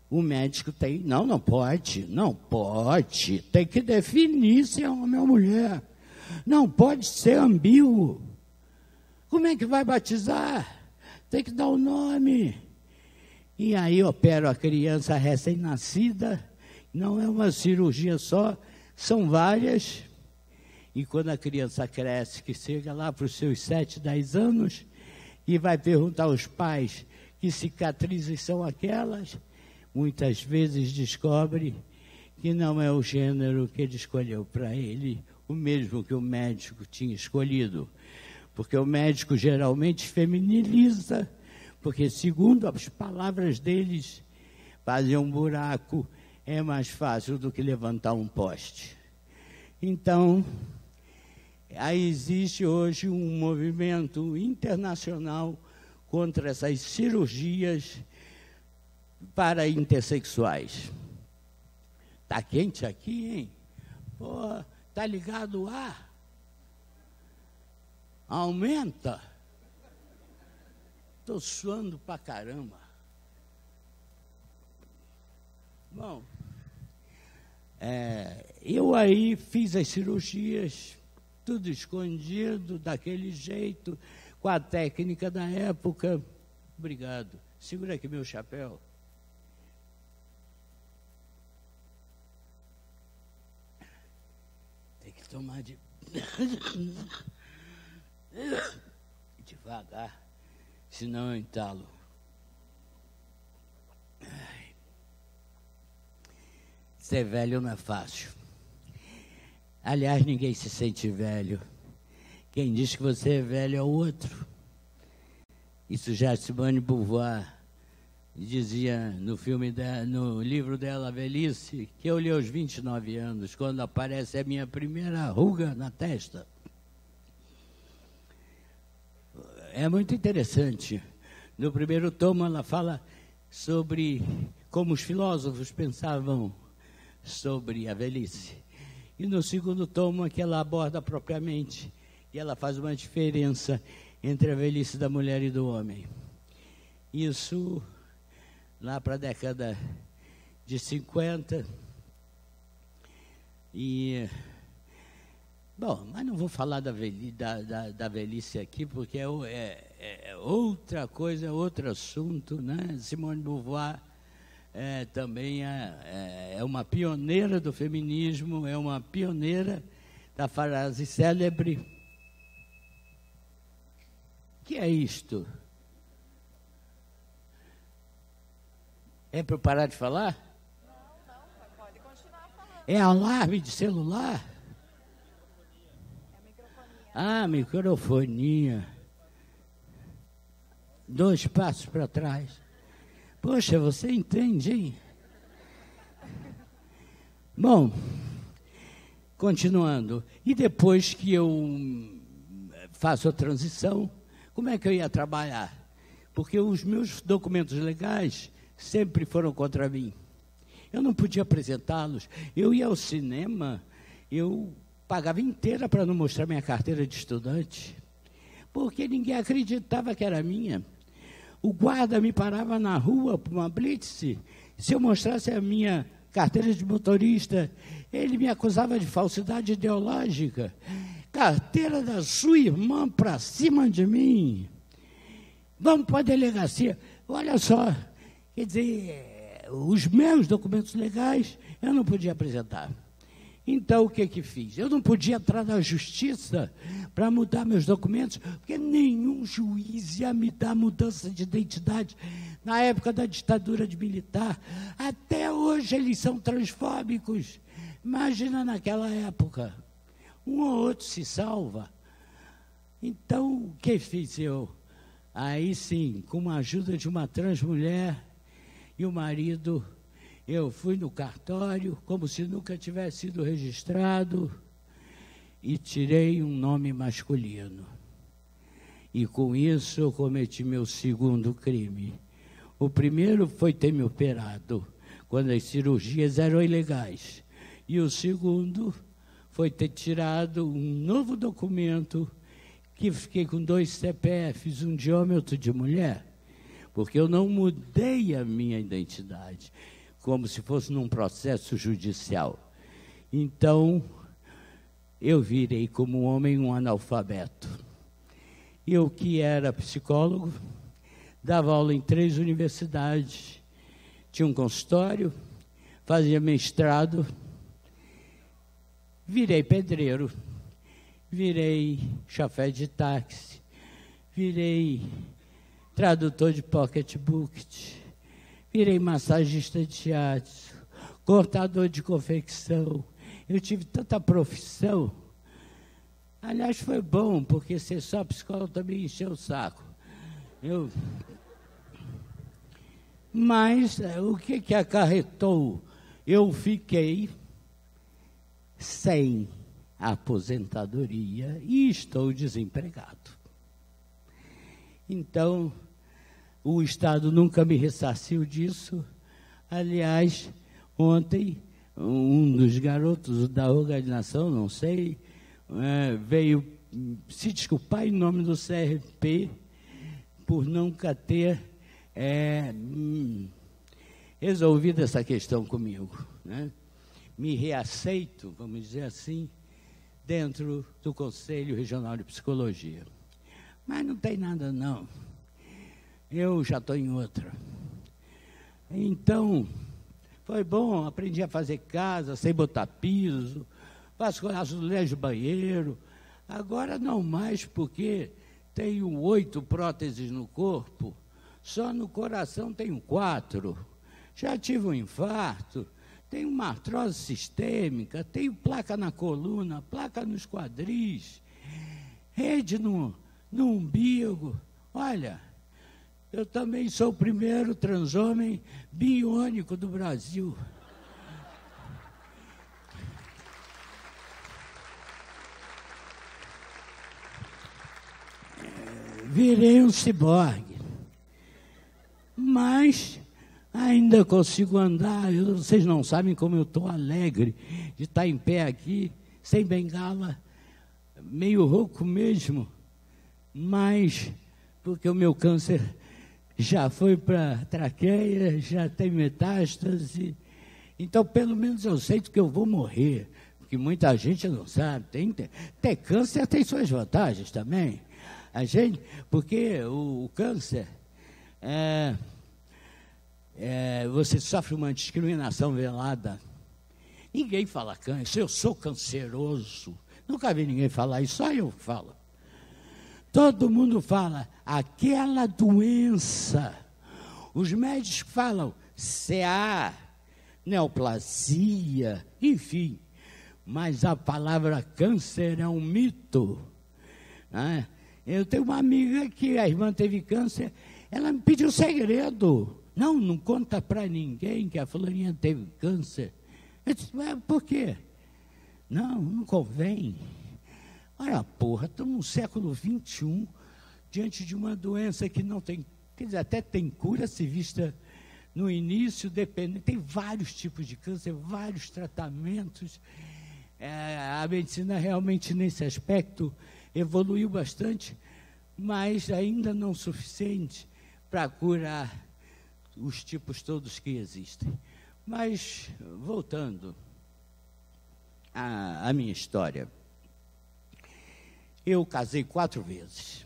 o médico tem, não, não pode, não pode, tem que definir se é homem ou mulher. Não pode ser ambíguo. Como é que vai batizar? Tem que dar o um nome. E aí opero a criança recém-nascida, não é uma cirurgia só, são várias. E quando a criança cresce, que chega lá para os seus 7, 10 anos, e vai perguntar aos pais que cicatrizes são aquelas, muitas vezes descobre que não é o gênero que ele escolheu para ele, o mesmo que o médico tinha escolhido. Porque o médico geralmente feminiliza, porque, segundo as palavras deles, fazer um buraco é mais fácil do que levantar um poste. Então, aí existe hoje um movimento internacional contra essas cirurgias para intersexuais. Tá quente aqui, hein? Pô, tá ligado o ar? Aumenta. Tô suando pra caramba. Bom, é, eu aí fiz as cirurgias, tudo escondido, daquele jeito, com a técnica da época. Obrigado. Segura aqui meu chapéu. Tem que tomar de. Devagar, senão eu entalo. Ser velho não é fácil. Aliás, ninguém se sente velho. Quem diz que você é velho é o outro. Isso já Simone Beauvoir dizia no filme dela, no livro dela, Velhice, que eu li aos 29 anos, quando aparece a minha primeira ruga na testa. É muito interessante. No primeiro tomo ela fala sobre como os filósofos pensavam sobre a velhice. E no segundo tomo é que ela aborda propriamente, e ela faz uma diferença entre a velhice da mulher e do homem. Isso lá para a década de 50. E. Bom, mas não vou falar da velhice, da, da, da velhice aqui, porque é, é, é, outra coisa, é outro assunto, né? Simone Beauvoir é, também é, é, é, uma pioneira do feminismo, é uma pioneira da frase célebre. que é isto? É para eu parar de falar? Não, não, pode continuar falando. É alarme de celular? É microfonia. Ah, microfonia. Dois passos para trás. Poxa, você entende, hein? Bom, continuando. E depois que eu faço a transição, como é que eu ia trabalhar? Porque os meus documentos legais sempre foram contra mim. Eu não podia apresentá-los. Eu ia ao cinema, eu pagava inteira para não mostrar minha carteira de estudante, porque ninguém acreditava que era minha. O guarda me parava na rua para uma blitz. Se eu mostrasse a minha carteira de motorista, ele me acusava de falsidade ideológica. Carteira da sua irmã para cima de mim. Vamos para a delegacia. Olha só, quer dizer, os meus documentos legais eu não podia apresentar. Então, o que que fiz? Eu não podia entrar na justiça para mudar meus documentos, porque nenhum juiz ia me dar mudança de identidade na época da ditadura de militar. Até hoje eles são transfóbicos. Imagina naquela época. Um ou outro se salva. Então, o que fiz eu? Aí sim, com a ajuda de uma transmulher e o marido eu fui no cartório, como se nunca tivesse sido registrado, e tirei um nome masculino. E com isso eu cometi meu segundo crime. O primeiro foi ter me operado, quando as cirurgias eram ilegais. E o segundo foi ter tirado um novo documento que fiquei com dois CPFs, um de homem e outro de mulher, porque eu não mudei a minha identidade como se fosse num processo judicial. Então, eu virei como homem um analfabeto. Eu que era psicólogo, dava aula em três universidades, tinha um consultório, fazia mestrado, virei pedreiro. virei chafé de táxi, virei tradutor de pocketbook, virei massagista de teatro, cortador de confecção. Eu tive tanta profissão. Aliás, foi bom, porque ser só psicólogo também encheu o saco. Eu... Mas eh, o que, que acarretou? Eu fiquei sem aposentadoria e estou desempregado. Então, o Estado nunca me ressarciu disso. Aliás, ontem, um dos garotos da organização, não sei, é, veio se desculpar em nome do CRP por nunca ter é, hum, resolvido essa questão comigo. Né? Me reaceito, vamos dizer assim, dentro do Conselho Regional de Psicologia. Mas não tem nada, não. Eu já estou em outra. Então, foi bom, aprendi a fazer casa, sem botar piso, faço azulejos de banheiro. Agora não mais, porque tenho oito próteses no corpo, só no coração tenho quatro. Já tive um infarto, tenho uma artrose sistêmica, tenho placa na coluna, placa nos quadris, rede no, no umbigo. Olha, eu também sou o primeiro transhomem biônico do Brasil. Virei um ciborgue. Mas ainda consigo andar. Vocês não sabem como eu estou alegre de estar em pé aqui, sem bengala, meio rouco mesmo. Mas, porque o meu câncer já foi para traqueia, já tem metástase. Então, pelo menos eu sei que eu vou morrer. Porque muita gente não sabe. Tem, tem, ter câncer tem suas vantagens também. A gente, porque o, o câncer, é, é, você sofre uma discriminação velada. Ninguém fala câncer, eu sou canceroso. Nunca vi ninguém falar isso, só eu falo. Todo mundo fala, aquela doença. Os médicos falam CA, neoplasia, enfim. Mas a palavra câncer é um mito. Né? Eu tenho uma amiga que a irmã teve câncer, ela me pediu segredo. Não, não conta para ninguém que a fulaninha teve câncer. Eu disse, por quê? Não, não convém. Olha, porra, estamos no século XXI, diante de uma doença que não tem, quer dizer, até tem cura se vista no início, depende, tem vários tipos de câncer, vários tratamentos. É, a medicina realmente nesse aspecto evoluiu bastante, mas ainda não suficiente para curar os tipos todos que existem. Mas, voltando à, à minha história. Eu casei quatro vezes.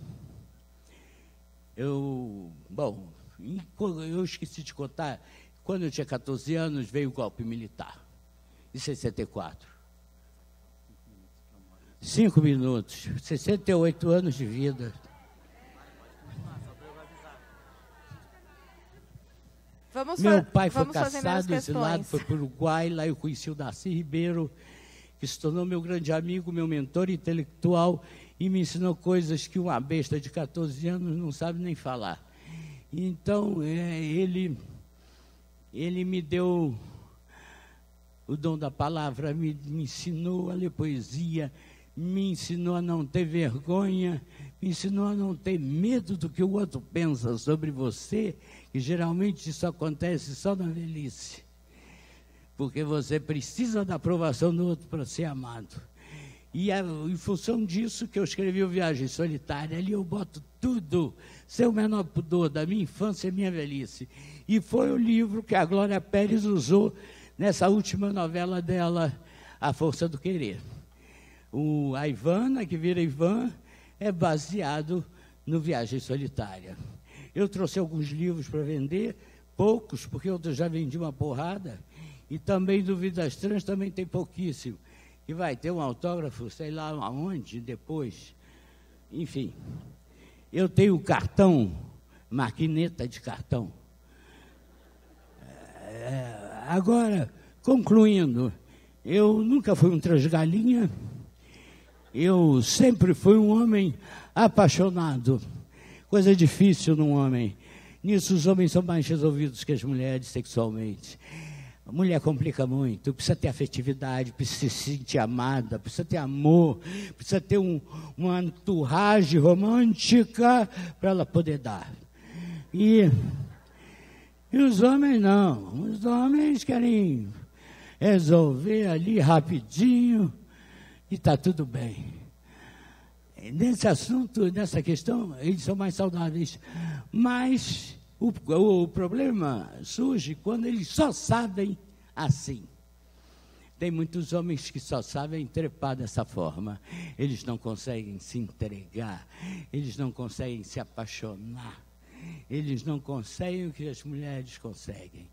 Eu, bom, eu esqueci de contar, quando eu tinha 14 anos veio o golpe militar, em 64. Cinco minutos, 68 anos de vida. Vamos Meu pai foi caçado, exilado, foi para o Uruguai, lá eu conheci o Darcy Ribeiro, que se tornou meu grande amigo, meu mentor intelectual, e me ensinou coisas que uma besta de 14 anos não sabe nem falar. Então, é, ele, ele me deu o dom da palavra, me, me ensinou a ler poesia, me ensinou a não ter vergonha, me ensinou a não ter medo do que o outro pensa sobre você, que geralmente isso acontece só na velhice. Porque você precisa da aprovação do outro para ser amado. E é em função disso que eu escrevi o Viagem Solitária. Ali eu boto tudo, seu menor pudor, da minha infância e minha velhice. E foi o livro que a Glória Pérez usou nessa última novela dela, A Força do Querer. O, a Ivana, que vira Ivan, é baseado no Viagem Solitária. Eu trouxe alguns livros para vender, poucos, porque eu já vendi uma porrada. E também do Vidas Trans também tem pouquíssimo e vai ter um autógrafo, sei lá aonde, depois. Enfim, eu tenho cartão, maquineta de cartão. É, agora, concluindo, eu nunca fui um transgalinha, eu sempre fui um homem apaixonado. Coisa difícil num homem. Nisso os homens são mais resolvidos que as mulheres sexualmente. A mulher complica muito, precisa ter afetividade, precisa se sentir amada, precisa ter amor, precisa ter um, uma entourage romântica para ela poder dar. E, e os homens não, os homens querem resolver ali rapidinho e está tudo bem. Nesse assunto, nessa questão, eles são mais saudáveis. Mas o, o problema surge quando eles só sabem assim. Tem muitos homens que só sabem trepar dessa forma. Eles não conseguem se entregar, eles não conseguem se apaixonar, eles não conseguem o que as mulheres conseguem.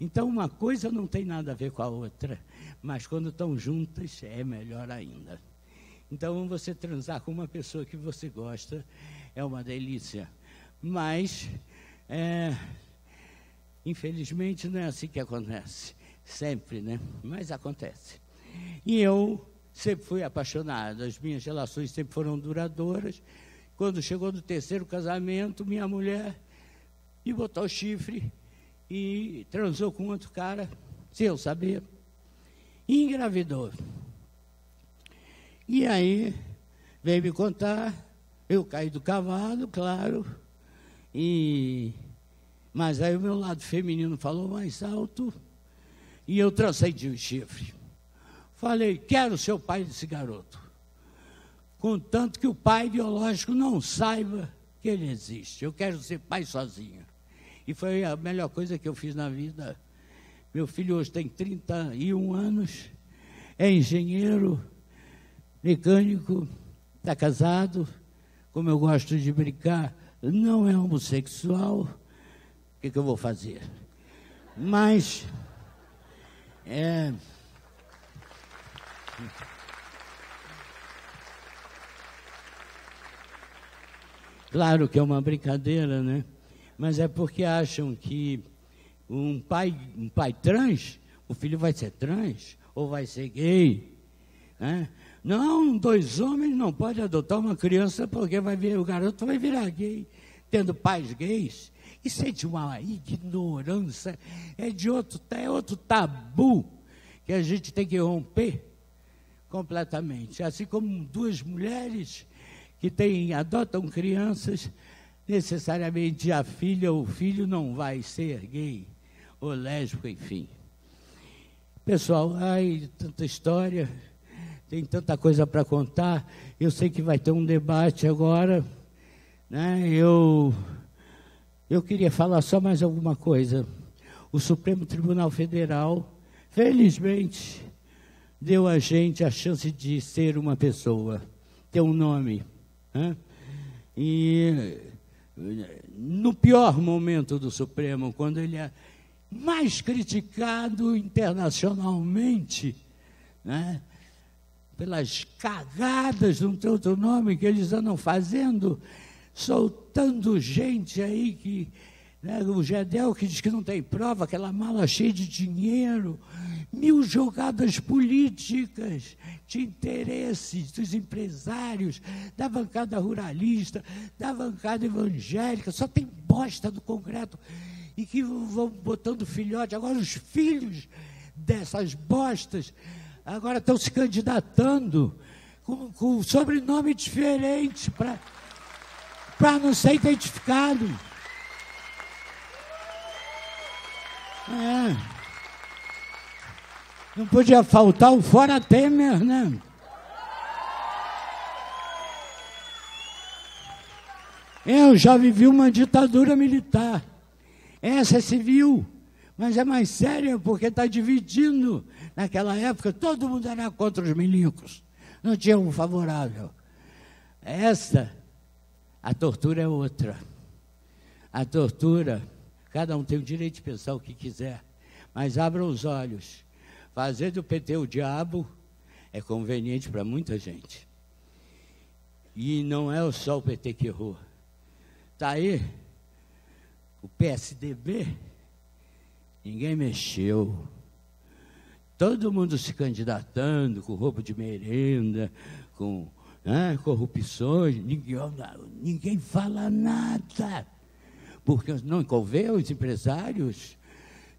Então, uma coisa não tem nada a ver com a outra, mas quando estão juntas é melhor ainda. Então, você transar com uma pessoa que você gosta é uma delícia. Mas, é, infelizmente, não é assim que acontece. Sempre, né? Mas acontece. E eu sempre fui apaixonado, as minhas relações sempre foram duradouras. Quando chegou no terceiro casamento, minha mulher me botou o chifre e transou com outro cara, sem eu saber, e engravidou. E aí veio me contar, eu caí do cavalo, claro, e mas aí o meu lado feminino falou mais alto e eu transcendi o chifre. Falei, quero ser o pai desse garoto. Contanto que o pai biológico não saiba que ele existe. Eu quero ser pai sozinho. E foi a melhor coisa que eu fiz na vida. Meu filho hoje tem 31 anos, é engenheiro, mecânico, está casado, como eu gosto de brincar, não é homossexual, o que, que eu vou fazer? Mas, é. Claro que é uma brincadeira, né? Mas é porque acham que um pai, um pai trans, o filho vai ser trans ou vai ser gay. Né? Não, dois homens não podem adotar uma criança porque vai vir, o garoto vai virar gay, tendo pais gays. Isso é de uma ignorância, é de outro, é outro tabu que a gente tem que romper completamente. Assim como duas mulheres que têm, adotam crianças, necessariamente a filha ou o filho não vai ser gay ou lésbico, enfim. Pessoal, ai, tanta história tem tanta coisa para contar. Eu sei que vai ter um debate agora. Né? Eu, eu queria falar só mais alguma coisa. O Supremo Tribunal Federal, felizmente, deu a gente a chance de ser uma pessoa, ter um nome. Né? E no pior momento do Supremo, quando ele é mais criticado internacionalmente, né? pelas cagadas, não tem outro nome, que eles andam fazendo, soltando gente aí que. Né, o Gedel que diz que não tem prova, aquela mala cheia de dinheiro, mil jogadas políticas de interesses dos empresários, da bancada ruralista, da bancada evangélica, só tem bosta do concreto e que vão botando filhote. Agora os filhos dessas bostas agora estão se candidatando com, com sobrenome diferente para não ser identificado. É. Não podia faltar o fora Temer, né? Eu já vivi uma ditadura militar. Essa é civil, mas é mais séria porque está dividindo Naquela época, todo mundo era contra os milicos. Não tinha um favorável. Essa, a tortura é outra. A tortura, cada um tem o direito de pensar o que quiser. Mas abram os olhos. Fazer do PT o diabo é conveniente para muita gente. E não é só o PT que errou. Está aí o PSDB, ninguém mexeu. Todo mundo se candidatando com roupa de merenda, com né, corrupções, ninguém, ninguém fala nada. Porque não convém aos empresários,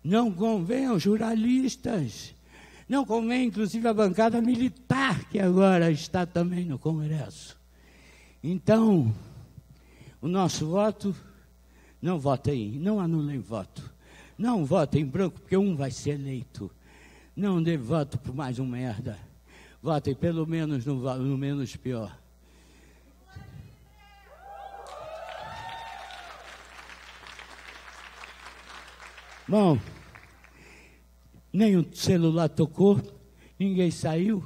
não convém aos jornalistas, não convém inclusive a bancada militar, que agora está também no Congresso. Então, o nosso voto, não votem, não anulem voto. Não votem em branco, porque um vai ser eleito. Não dê voto por mais um merda. Votem pelo menos no, no menos pior. Bom, nem o celular tocou, ninguém saiu,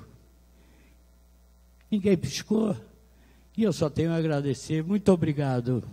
ninguém piscou, e eu só tenho a agradecer. Muito obrigado.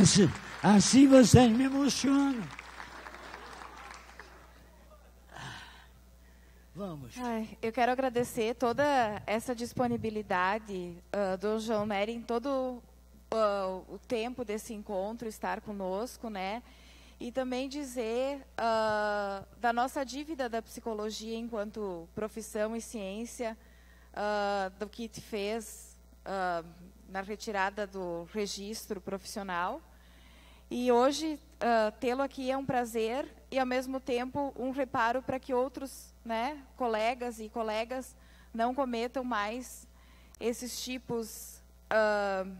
Assim, assim vocês me emocionam. Vamos. Ai, eu quero agradecer toda essa disponibilidade uh, do João Nery em todo uh, o tempo desse encontro, estar conosco, né? E também dizer uh, da nossa dívida da psicologia enquanto profissão e ciência, do que te fez na retirada do registro profissional. E hoje uh, tê-lo aqui é um prazer e ao mesmo tempo um reparo para que outros, né, colegas e colegas não cometam mais esses tipos uh,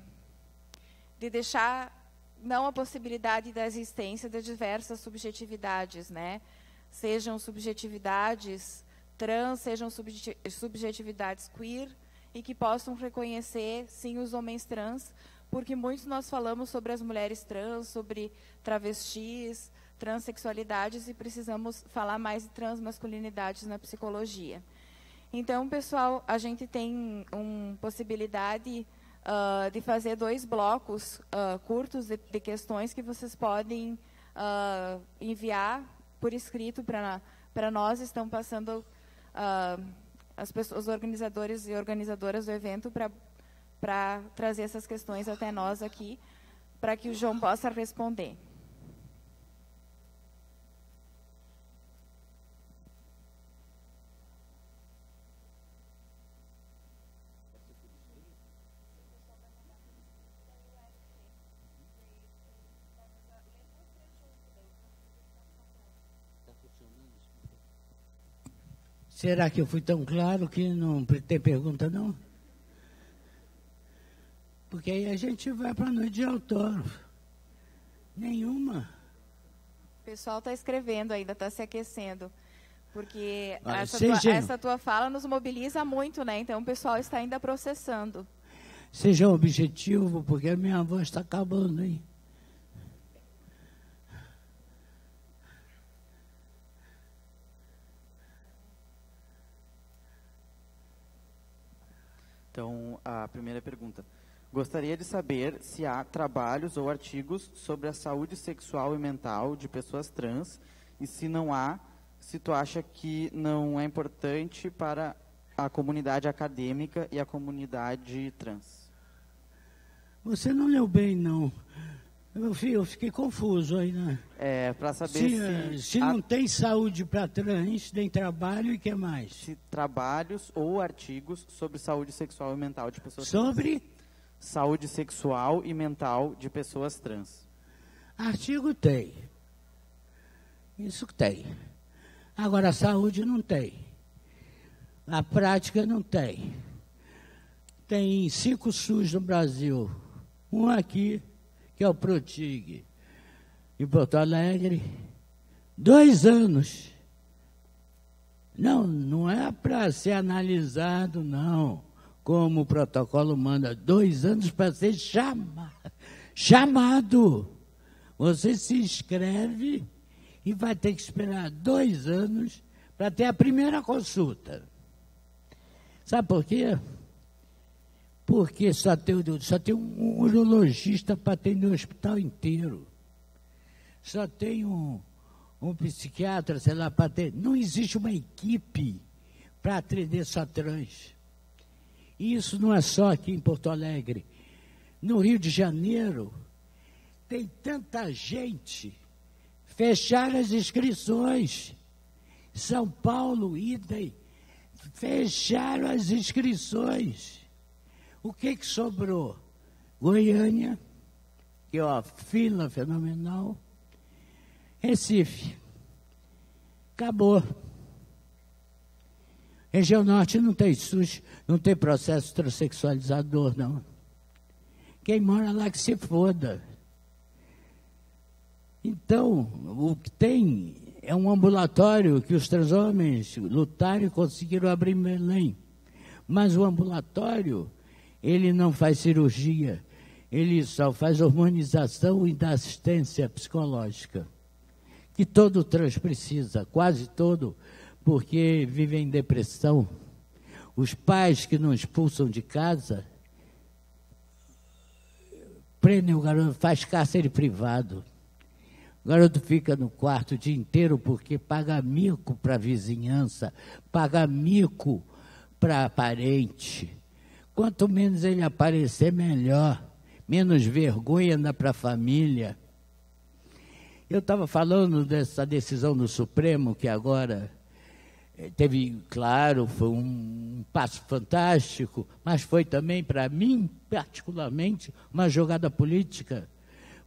de deixar não a possibilidade da existência de diversas subjetividades, né? Sejam subjetividades trans, sejam subjetividades queer, e que possam reconhecer, sim, os homens trans, porque muitos nós falamos sobre as mulheres trans, sobre travestis, transexualidades e precisamos falar mais de transmasculinidades na psicologia. Então, pessoal, a gente tem uma possibilidade uh, de fazer dois blocos uh, curtos de, de, questões que vocês podem uh, enviar por escrito para nós. Estão passando as pessoas, os organizadores e organizadoras do evento para trazer essas questões até nós aqui, para que o João possa responder. Será que eu fui tão claro que não tem pergunta, não? Porque aí a gente vai para a noite de autógrafo. Nenhuma. O pessoal está escrevendo ainda, está se aquecendo. Porque Olha, essa, tua, essa tua fala nos mobiliza muito, né? Então o pessoal está ainda processando. Seja objetivo, porque a minha voz está acabando, hein? Então, a primeira pergunta. Gostaria de saber se há trabalhos ou artigos sobre a saúde sexual e mental de pessoas trans e se não há, se tu acha que não é importante para a comunidade acadêmica e a comunidade trans. Você não leu bem, não. Eu, eu fiquei confuso aí, né? É, para saber se... Se, se não tem saúde para trans, tem trabalho e o que mais? Se trabalhos ou artigos sobre saúde sexual e mental de pessoas sobre? trans. Saúde sexual e mental de pessoas trans. Artigo tem. Isso tem. Agora, a saúde não tem. A prática não tem. Tem cinco SUS no Brasil. Um aqui, que é o Protig, em Porto Alegre, Dois anos. Não, não é para ser analisado, não. Como o protocolo manda, dois anos para ser chama, chamado. Você se inscreve e vai ter que esperar dois anos para ter a primeira consulta. Sabe por quê? Porque só tem, só tem um urologista para atender o hospital inteiro. Só tem um, um psiquiatra, sei lá, para ter. Não existe uma equipe para atender só trans. E isso não é só aqui em Porto Alegre. No Rio de Janeiro, tem tanta gente. Fecharam as inscrições. São Paulo, idem. Fecharam as inscrições. O que, que sobrou? Goiânia, que é uma fila fenomenal. Recife. Acabou. Região Norte não tem SUS, não tem processo transexualizador, não. Quem mora lá que se foda. Então, o que tem é um ambulatório que os três homens lutaram e conseguiram abrir em Belém. Mas o ambulatório, ele não faz cirurgia, ele só faz hormonização e dá assistência psicológica. Que todo trans precisa, quase todo, porque vivem em depressão. Os pais que não expulsam de casa prendem o garoto, faz cárcere privado. O garoto fica no quarto o dia inteiro porque paga mico para a vizinhança, paga mico para parente. Quanto menos ele aparecer, melhor. Menos vergonha dá para a família. Eu estava falando dessa decisão do Supremo, que agora teve, claro, foi um passo fantástico, mas foi também, para mim, particularmente, uma jogada política.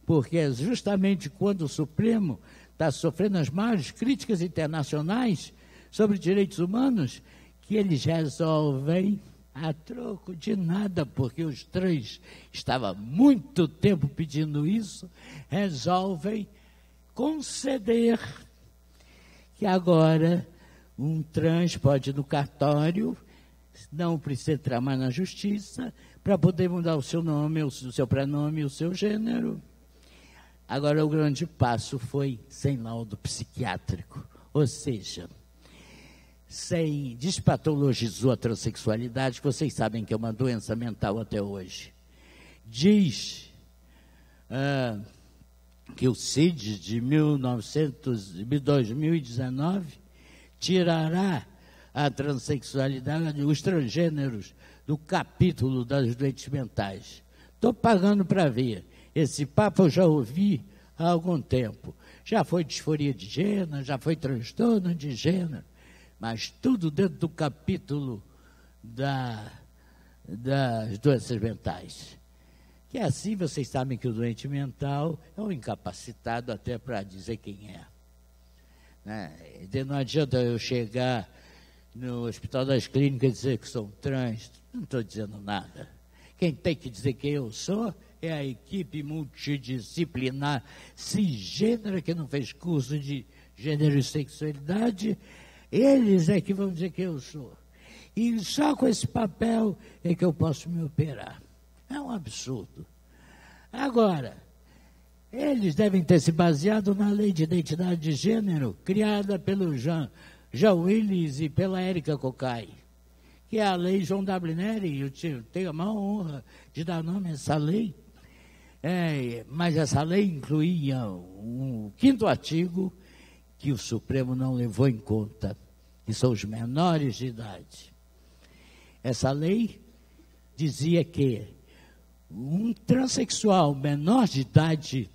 Porque é justamente quando o Supremo está sofrendo as maiores críticas internacionais sobre direitos humanos que eles resolvem a troco de nada, porque os três estavam muito tempo pedindo isso, resolvem conceder que agora um trans pode ir no cartório, não precisa entrar mais na justiça, para poder mudar o seu nome, o seu prenome, o seu gênero. Agora, o grande passo foi sem laudo psiquiátrico, ou seja, sem despatologizou a transexualidade, que vocês sabem que é uma doença mental até hoje. Diz ah, que o CID de 1900, 2019 tirará a transexualidade, os transgêneros, do capítulo das doentes mentais. Estou pagando para ver. Esse papo eu já ouvi há algum tempo. Já foi disforia de gênero, já foi transtorno de gênero, mas tudo dentro do capítulo da, das doenças mentais. Que é assim vocês sabem que o doente mental é um incapacitado até para dizer quem é. Né? Não adianta eu chegar no Hospital das Clínicas e dizer que sou trans, não estou dizendo nada. Quem tem que dizer quem eu sou é a equipe multidisciplinar cisgênera que não fez curso de gênero e sexualidade. Eles é que vão dizer que eu sou. E só com esse papel é que eu posso me operar. É um absurdo. Agora, eles devem ter se baseado na lei de identidade de gênero criada pelo Jean, Jean Willis e pela Érica Cocai que é a lei João W. Neri, eu tenho a maior honra de dar nome a essa lei, é, mas essa lei incluía um quinto artigo que o Supremo não levou em conta, que são os menores de idade. Essa lei dizia que um transexual menor de idade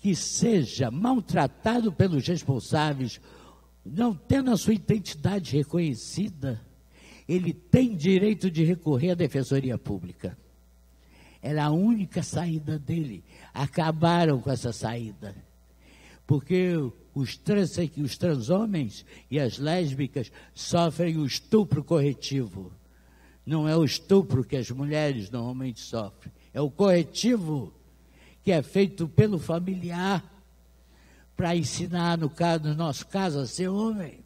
que seja maltratado pelos responsáveis, não tendo a sua identidade reconhecida, ele tem direito de recorrer à defensoria pública. Era a única saída dele. Acabaram com essa saída. Porque os, trans, os transhomens e as lésbicas sofrem o estupro corretivo. Não é o estupro que as mulheres normalmente sofrem. É o corretivo que é feito pelo familiar. para ensinar, no, caso, no nosso caso, a ser homem.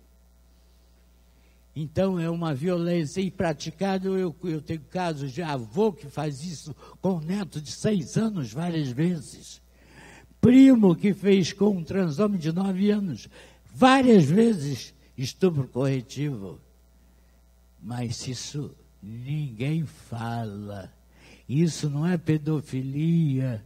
Então é uma violência praticada. Eu, eu tenho casos de avô que faz isso com um neto de seis anos várias vezes. Primo que fez com um transhomem de nove anos várias vezes estupro corretivo. Mas isso ninguém fala. Isso não é pedofilia.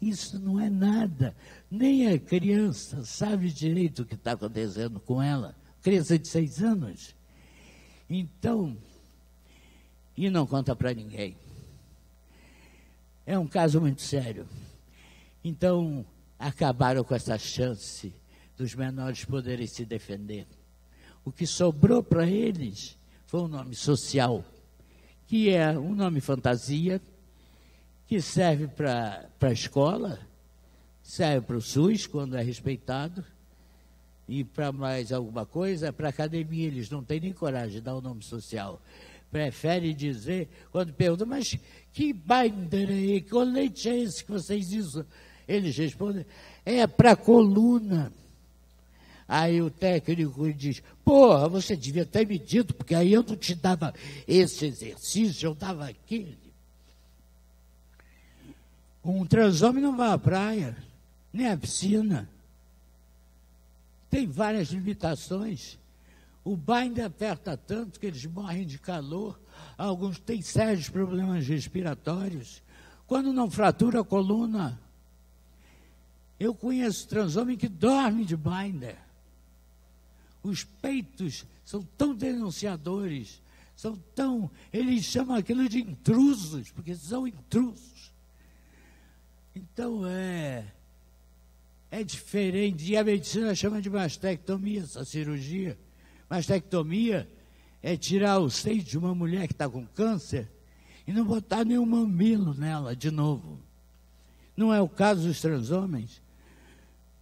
Isso não é nada. Nem a criança sabe direito o que está acontecendo com ela. Criança de seis anos. Então, e não conta para ninguém. É um caso muito sério. Então, acabaram com essa chance dos menores poderem se defender. O que sobrou para eles foi um nome social, que é um nome fantasia, que serve para a escola, serve para o SUS, quando é respeitado, e para mais alguma coisa, para a academia. Eles não têm nem coragem de dar o nome social. Prefere dizer, quando perguntam, mas que binder aí, que leite é esse que vocês usam? Eles respondem, é para coluna. Aí o técnico diz, porra, você devia ter me dito, porque aí eu não te dava esse exercício, eu dava aquele. Um transhomem não vai à praia, nem à piscina tem várias limitações. O binder aperta tanto que eles morrem de calor. Alguns têm sérios problemas respiratórios. Quando não fratura a coluna. Eu conheço transhomem que dorme de binder. Os peitos são tão denunciadores, são tão. Eles chamam aquilo de intrusos, porque são intrusos. Então é é diferente. E a medicina chama de mastectomia, essa cirurgia. Mastectomia é tirar o seio de uma mulher que está com câncer e não botar nenhum mamilo nela de novo. Não é o caso dos transhomens.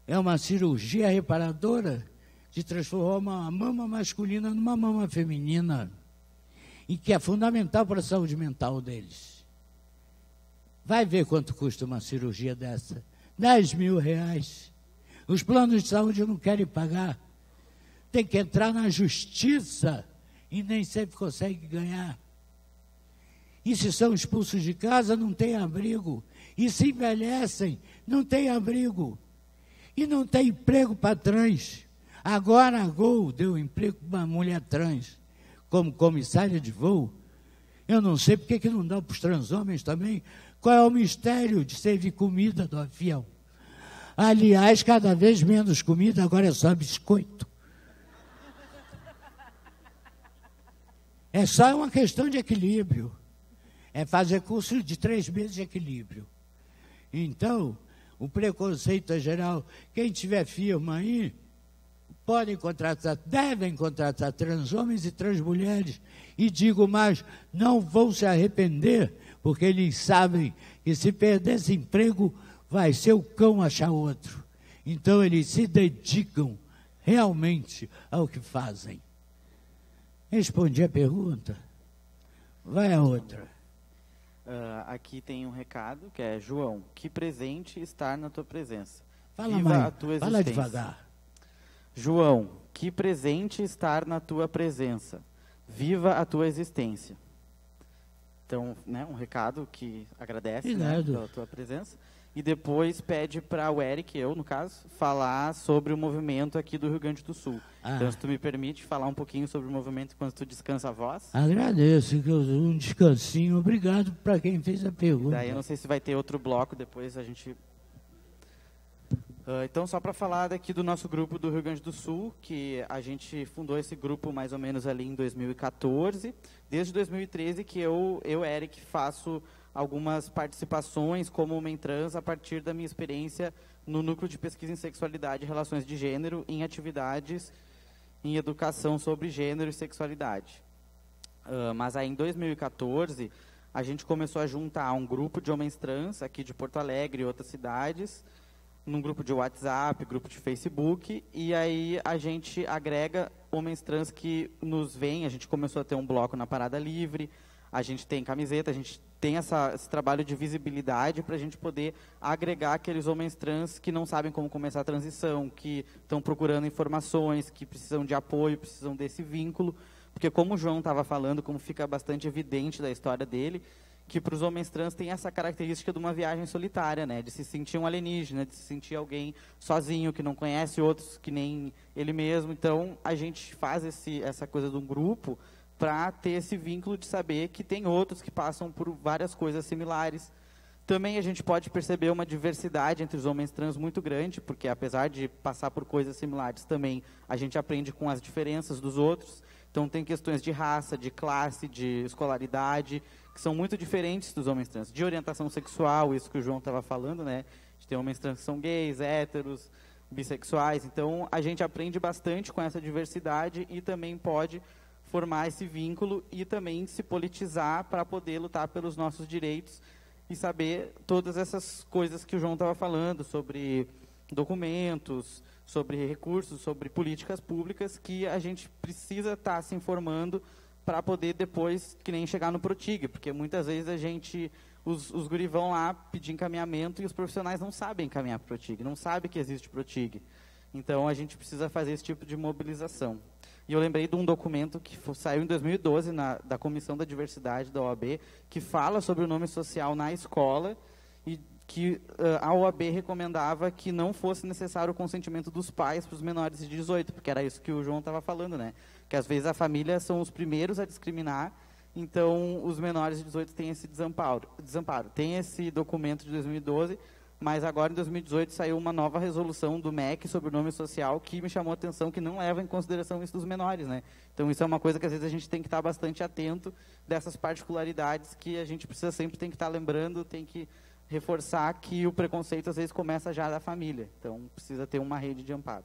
É uma cirurgia reparadora de transformar uma mama masculina numa mama feminina. E que é fundamental para a saúde mental deles. Vai ver quanto custa uma cirurgia dessa. 10 mil reais. Os planos de saúde não querem pagar. Tem que entrar na justiça e nem sempre consegue ganhar. E se são expulsos de casa, não tem abrigo. E se envelhecem, não tem abrigo. E não tem emprego para trans. Agora a Gol deu emprego para uma mulher trans, como comissária de voo. Eu não sei porque que não dá para os transhomens também. Qual é o mistério de servir comida do avião? Aliás, cada vez menos comida, agora é só biscoito. É só uma questão de equilíbrio. É fazer curso de três meses de equilíbrio. Então, o preconceito é geral. Quem tiver firma aí, podem contratar, devem contratar trans homens e trans mulheres. E digo mais, não vão se arrepender, porque eles sabem que se perder esse emprego, vai ser o cão achar outro. Então eles se dedicam realmente ao que fazem. Respondi a pergunta. Vai a outra. Uh, aqui tem um recado que é João, que presente estar na tua presença. Fala Viva mãe, a tua existência. Fala devagar. João, que presente estar na tua presença. Viva a tua existência. Então, né, um recado que agradece né, pela tua presença. E depois pede para o Eric, eu no caso, falar sobre o movimento aqui do Rio Grande do Sul. Ah. Então, se tu me permite falar um pouquinho sobre o movimento quando tu descansa a voz. Agradeço, que eu um descansinho. Obrigado para quem fez a pergunta. Daí eu não sei se vai ter outro bloco, depois a gente Uh, então, só para falar daqui do nosso grupo do Rio Grande do Sul, que a gente fundou esse grupo mais ou menos ali em 2014. Desde 2013 que eu, eu Eric, faço algumas participações como homem trans a partir da minha experiência no núcleo de pesquisa em sexualidade e relações de gênero em atividades em educação sobre gênero e sexualidade. Uh, mas aí em 2014 a gente começou a juntar um grupo de homens trans aqui de Porto Alegre e outras cidades num grupo de WhatsApp, grupo de Facebook, e aí a gente agrega homens trans que nos veem, a gente começou a ter um bloco na Parada Livre, a gente tem camiseta, a gente tem essa, esse trabalho de visibilidade para a gente poder agregar aqueles homens trans que não sabem como começar a transição, que estão procurando informações, que precisam de apoio, precisam desse vínculo. Porque como o João estava falando, como fica bastante evidente da história dele, que para os homens trans tem essa característica de uma viagem solitária, né? De se sentir um alienígena, de se sentir alguém sozinho, que não conhece outros que nem ele mesmo. Então, a gente faz esse, essa coisa de um grupo para ter esse vínculo de saber que tem outros que passam por várias coisas similares. Também a gente pode perceber uma diversidade entre os homens trans muito grande, porque apesar de passar por coisas similares, também a gente aprende com as diferenças dos outros. Então, tem questões de raça, de classe, de escolaridade, que são muito diferentes dos homens trans. De orientação sexual, isso que o João estava falando, né? De ter homens trans que são gays, héteros, bissexuais. Então, a gente aprende bastante com essa diversidade e também pode formar esse vínculo e também se politizar para poder lutar pelos nossos direitos e saber todas essas coisas que o João estava falando sobre documentos, sobre recursos, sobre políticas públicas que a gente precisa estar tá se informando para poder depois, que nem chegar no Protig, porque muitas vezes a gente, os, os guri vão lá pedir encaminhamento e os profissionais não sabem encaminhar para o Protig, não sabem que existe Protig. Então a gente precisa fazer esse tipo de mobilização. E eu lembrei de um documento que foi, saiu em 2012 na, da Comissão da Diversidade da OAB, que fala sobre o nome social na escola e que uh, a OAB recomendava que não fosse necessário o consentimento dos pais para os menores de 18, porque era isso que o João estava falando, né? Que às vezes a família são os primeiros a discriminar, então os menores de 18 têm esse desamparo. desamparo. Tem esse documento de 2012, mas agora em 2018 saiu uma nova resolução do MEC sobre o nome social que me chamou a atenção que não leva em consideração isso dos menores, né? Então isso é uma coisa que às vezes a gente tem que estar bastante atento dessas particularidades que a gente precisa sempre tem que estar lembrando, tem que reforçar que o preconceito às vezes começa já da família. Então precisa ter uma rede de amparo.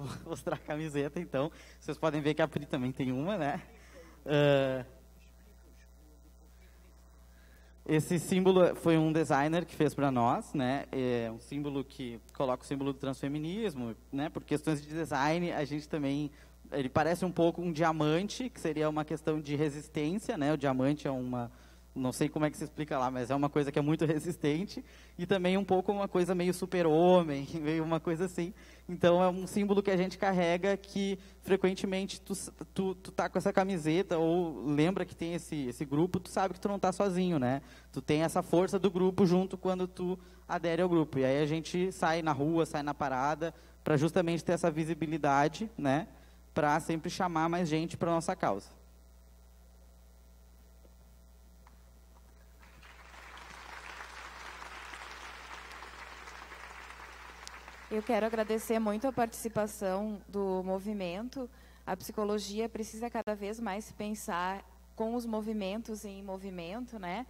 Vou mostrar a camiseta, então. Vocês podem ver que a Pri também tem uma, né? Uh, esse símbolo foi um designer que fez para nós, né? É um símbolo que coloca o símbolo do transfeminismo, né? Por questões de design, a gente também ele parece um pouco um diamante, que seria uma questão de resistência, né? O diamante é uma não sei como é que se explica lá, mas é uma coisa que é muito resistente e também um pouco uma coisa meio super-homem, meio uma coisa assim. Então é um símbolo que a gente carrega que frequentemente tu, tu, tu tá com essa camiseta ou lembra que tem esse, esse grupo, tu sabe que tu não está sozinho, né? Tu tem essa força do grupo junto quando tu adere ao grupo. E aí a gente sai na rua, sai na parada para justamente ter essa visibilidade, né? Para sempre chamar mais gente para nossa causa. Eu quero agradecer muito a participação do movimento. A psicologia precisa cada vez mais pensar com os movimentos em movimento, né?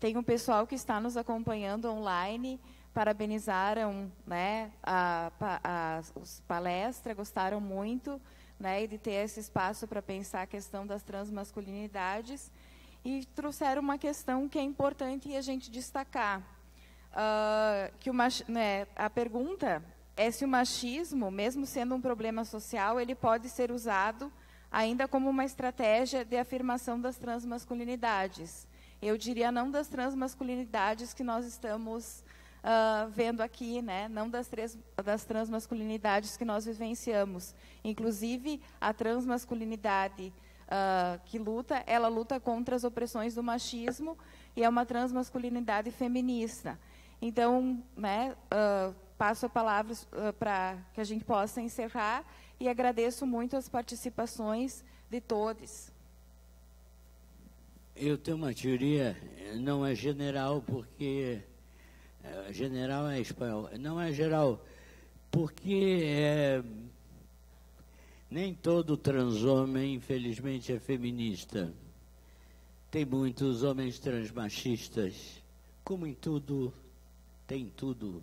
Tem um pessoal que está nos acompanhando online, parabenizaram, né, a, a, a palestra, gostaram muito, né, de ter esse espaço para pensar a questão das transmasculinidades e trouxeram uma questão que é importante a gente destacar, uh, que uma, né, a pergunta é se o machismo, mesmo sendo um problema social, ele pode ser usado ainda como uma estratégia de afirmação das transmasculinidades. Eu diria não das transmasculinidades que nós estamos uh, vendo aqui, né? não das, das transmasculinidades que nós vivenciamos. Inclusive, a transmasculinidade uh, que luta, ela luta contra as opressões do machismo e é uma transmasculinidade feminista. Então, né, uh, passo a palavra uh, para que a gente possa encerrar e agradeço muito as participações de todos. Eu tenho uma teoria, não é general, porque. É, general é espanhol. Não é geral, porque é, nem todo transhomem, infelizmente, é feminista. Tem muitos homens transmachistas. Como em tudo, tem tudo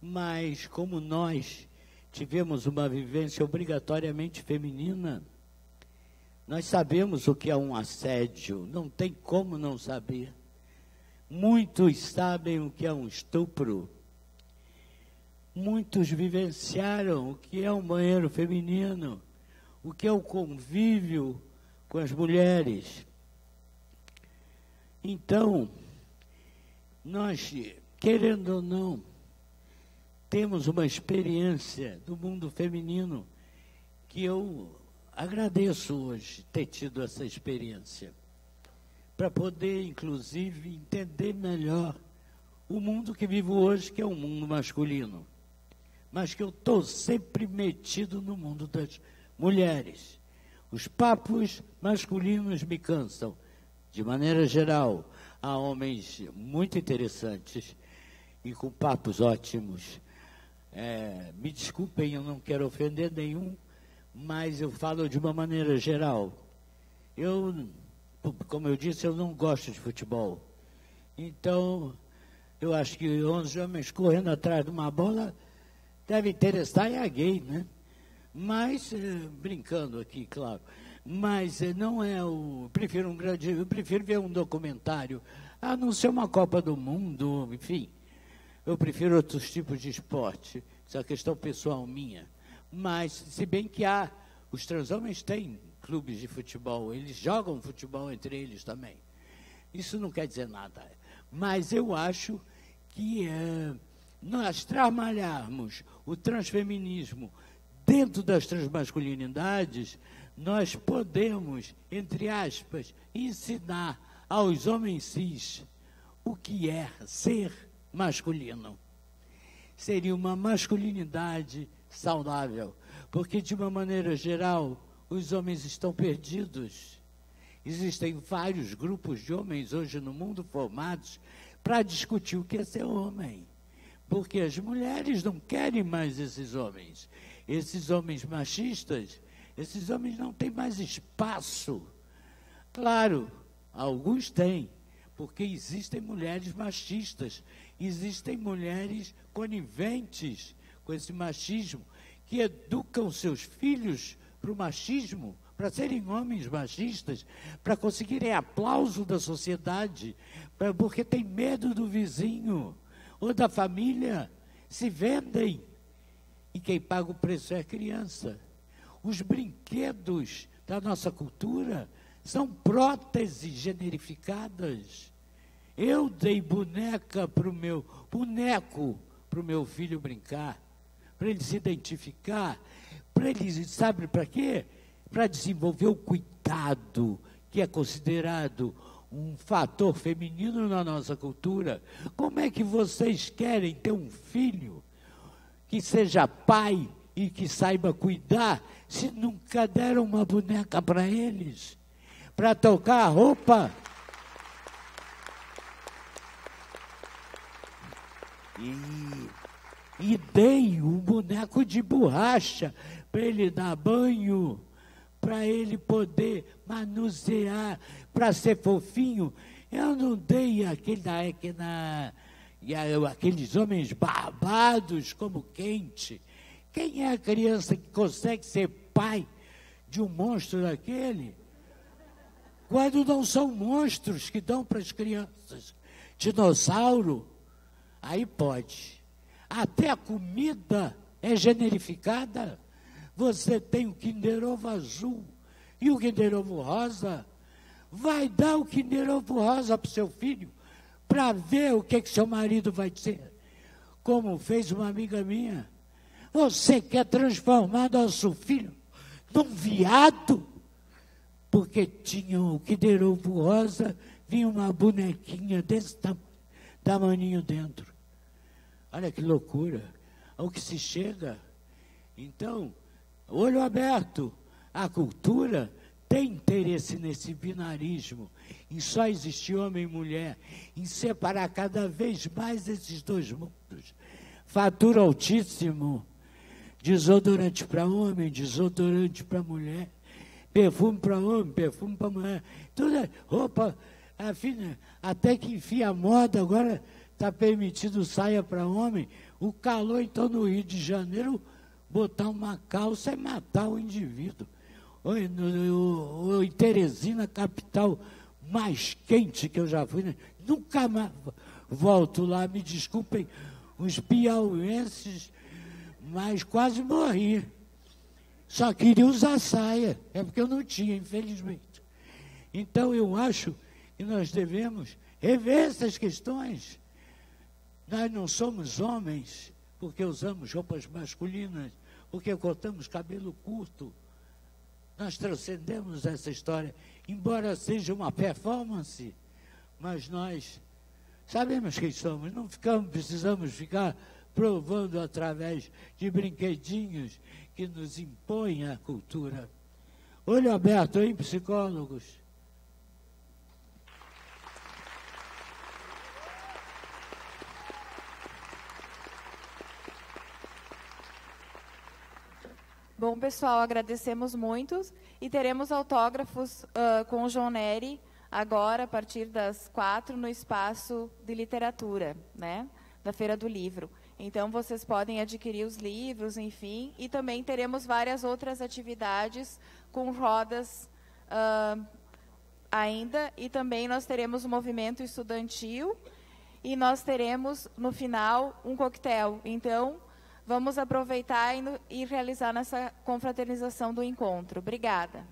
mas como nós tivemos uma vivência obrigatoriamente feminina, nós sabemos o que é um assédio, não tem como não saber. Muitos sabem o que é um estupro. Muitos vivenciaram o que é um banheiro feminino, o que é o convívio com as mulheres. Então, nós, querendo ou não, temos uma experiência do mundo feminino que eu agradeço hoje ter tido essa experiência, para poder, inclusive, entender melhor o mundo que vivo hoje, que é o um mundo masculino, mas que eu estou sempre metido no mundo das mulheres. Os papos masculinos me cansam. De maneira geral, há homens muito interessantes e com papos ótimos. É, me desculpem, eu não quero ofender nenhum, mas eu falo de uma maneira geral. Eu, como eu disse, eu não gosto de futebol. Então, eu acho que 11 homens correndo atrás de uma bola deve interessar e a gay, né? Mas, eh, brincando aqui, claro, mas eh, não é o. Prefiro um grande. Eu prefiro ver um documentário, a não ser uma Copa do Mundo, enfim. Eu prefiro outros tipos de esporte. Isso é uma questão pessoal minha. Mas, se bem que há. Os transhomens têm clubes de futebol, eles jogam futebol entre eles também. Isso não quer dizer nada. Mas eu acho que é, nós trabalharmos o transfeminismo dentro das transmasculinidades, nós podemos, entre aspas, ensinar aos homens cis o que é ser masculino. Seria uma masculinidade saudável, porque, de uma maneira geral, os homens estão perdidos. Existem vários grupos de homens hoje no mundo formados para discutir o que é ser homem. Porque as mulheres não querem mais esses homens esses homens machistas, esses homens não têm mais espaço. Claro, alguns têm, porque existem mulheres machistas, existem mulheres coniventes com esse machismo, que educam seus filhos para o machismo, para serem homens machistas, para conseguirem aplauso da sociedade, pra, porque tem medo do vizinho ou da família, se vendem e quem paga o preço é a criança. Os brinquedos da nossa cultura são próteses generificadas. Eu dei boneca para o meu boneco para o meu filho brincar, para ele se identificar, para ele sabe para quê? Para desenvolver o cuidado que é considerado um fator feminino na nossa cultura. Como é que vocês querem ter um filho que seja pai e que saiba cuidar, se nunca deram uma boneca para eles, para tocar a roupa. E, e dei um boneco de borracha para ele dar banho, para ele poder manusear, para ser fofinho. Eu não dei aquele da, na, aqueles homens barbados como quente. Quem é a criança que consegue ser pai de um monstro daquele? Quando não são monstros que dão para as crianças. Dinossauro, aí pode. Até a comida é generificada. Você tem o Kinder Ovo azul e o Kinder Ovo rosa. Vai dar o Kinder Ovo rosa para o seu filho para ver o que, que seu marido vai dizer. Como fez uma amiga minha. Você quer transformar nosso filho num viado? Porque tinha o de ovo rosa, vinha uma bonequinha desse tamanho dentro. Olha que loucura. Ao que se chega. Então, olho aberto. A cultura tem interesse nesse binarismo, em só existir homem e mulher, em separar cada vez mais esses dois mundos. Fatura altíssimo, desodorante para homem, desodorante para mulher, perfume para homem, perfume para mulher, tudo é roupa, afina, até que enfim a moda agora está permitido saia para homem. O calor, então, no Rio de Janeiro, botar uma calça é matar o indivíduo. Oi, no, no, em Teresina, capital mais quente que eu já fui. Né? Nunca mais volto lá, me desculpem, os piauenses, mas quase morri. Só queria usar saia, é porque eu não tinha, infelizmente. Então eu acho que nós devemos rever essas questões. Nós não somos homens porque usamos roupas masculinas, porque cortamos cabelo curto. Nós transcendemos essa história, embora seja uma performance, mas nós sabemos quem somos, não ficamos, precisamos ficar provando através de brinquedinhos que nos impõem a cultura. Olho aberto, hein, psicólogos? Bom, pessoal, agradecemos muito e teremos autógrafos uh, com o João Neri agora, a partir das quatro, no espaço de literatura, né, da Feira do Livro. Então, vocês podem adquirir os livros, enfim, e também teremos várias outras atividades com rodas uh, ainda, e também nós teremos o movimento estudantil, e nós teremos, no final, um coquetel. Então, Vamos aproveitar e, e realizar nessa confraternização do encontro. Obrigada.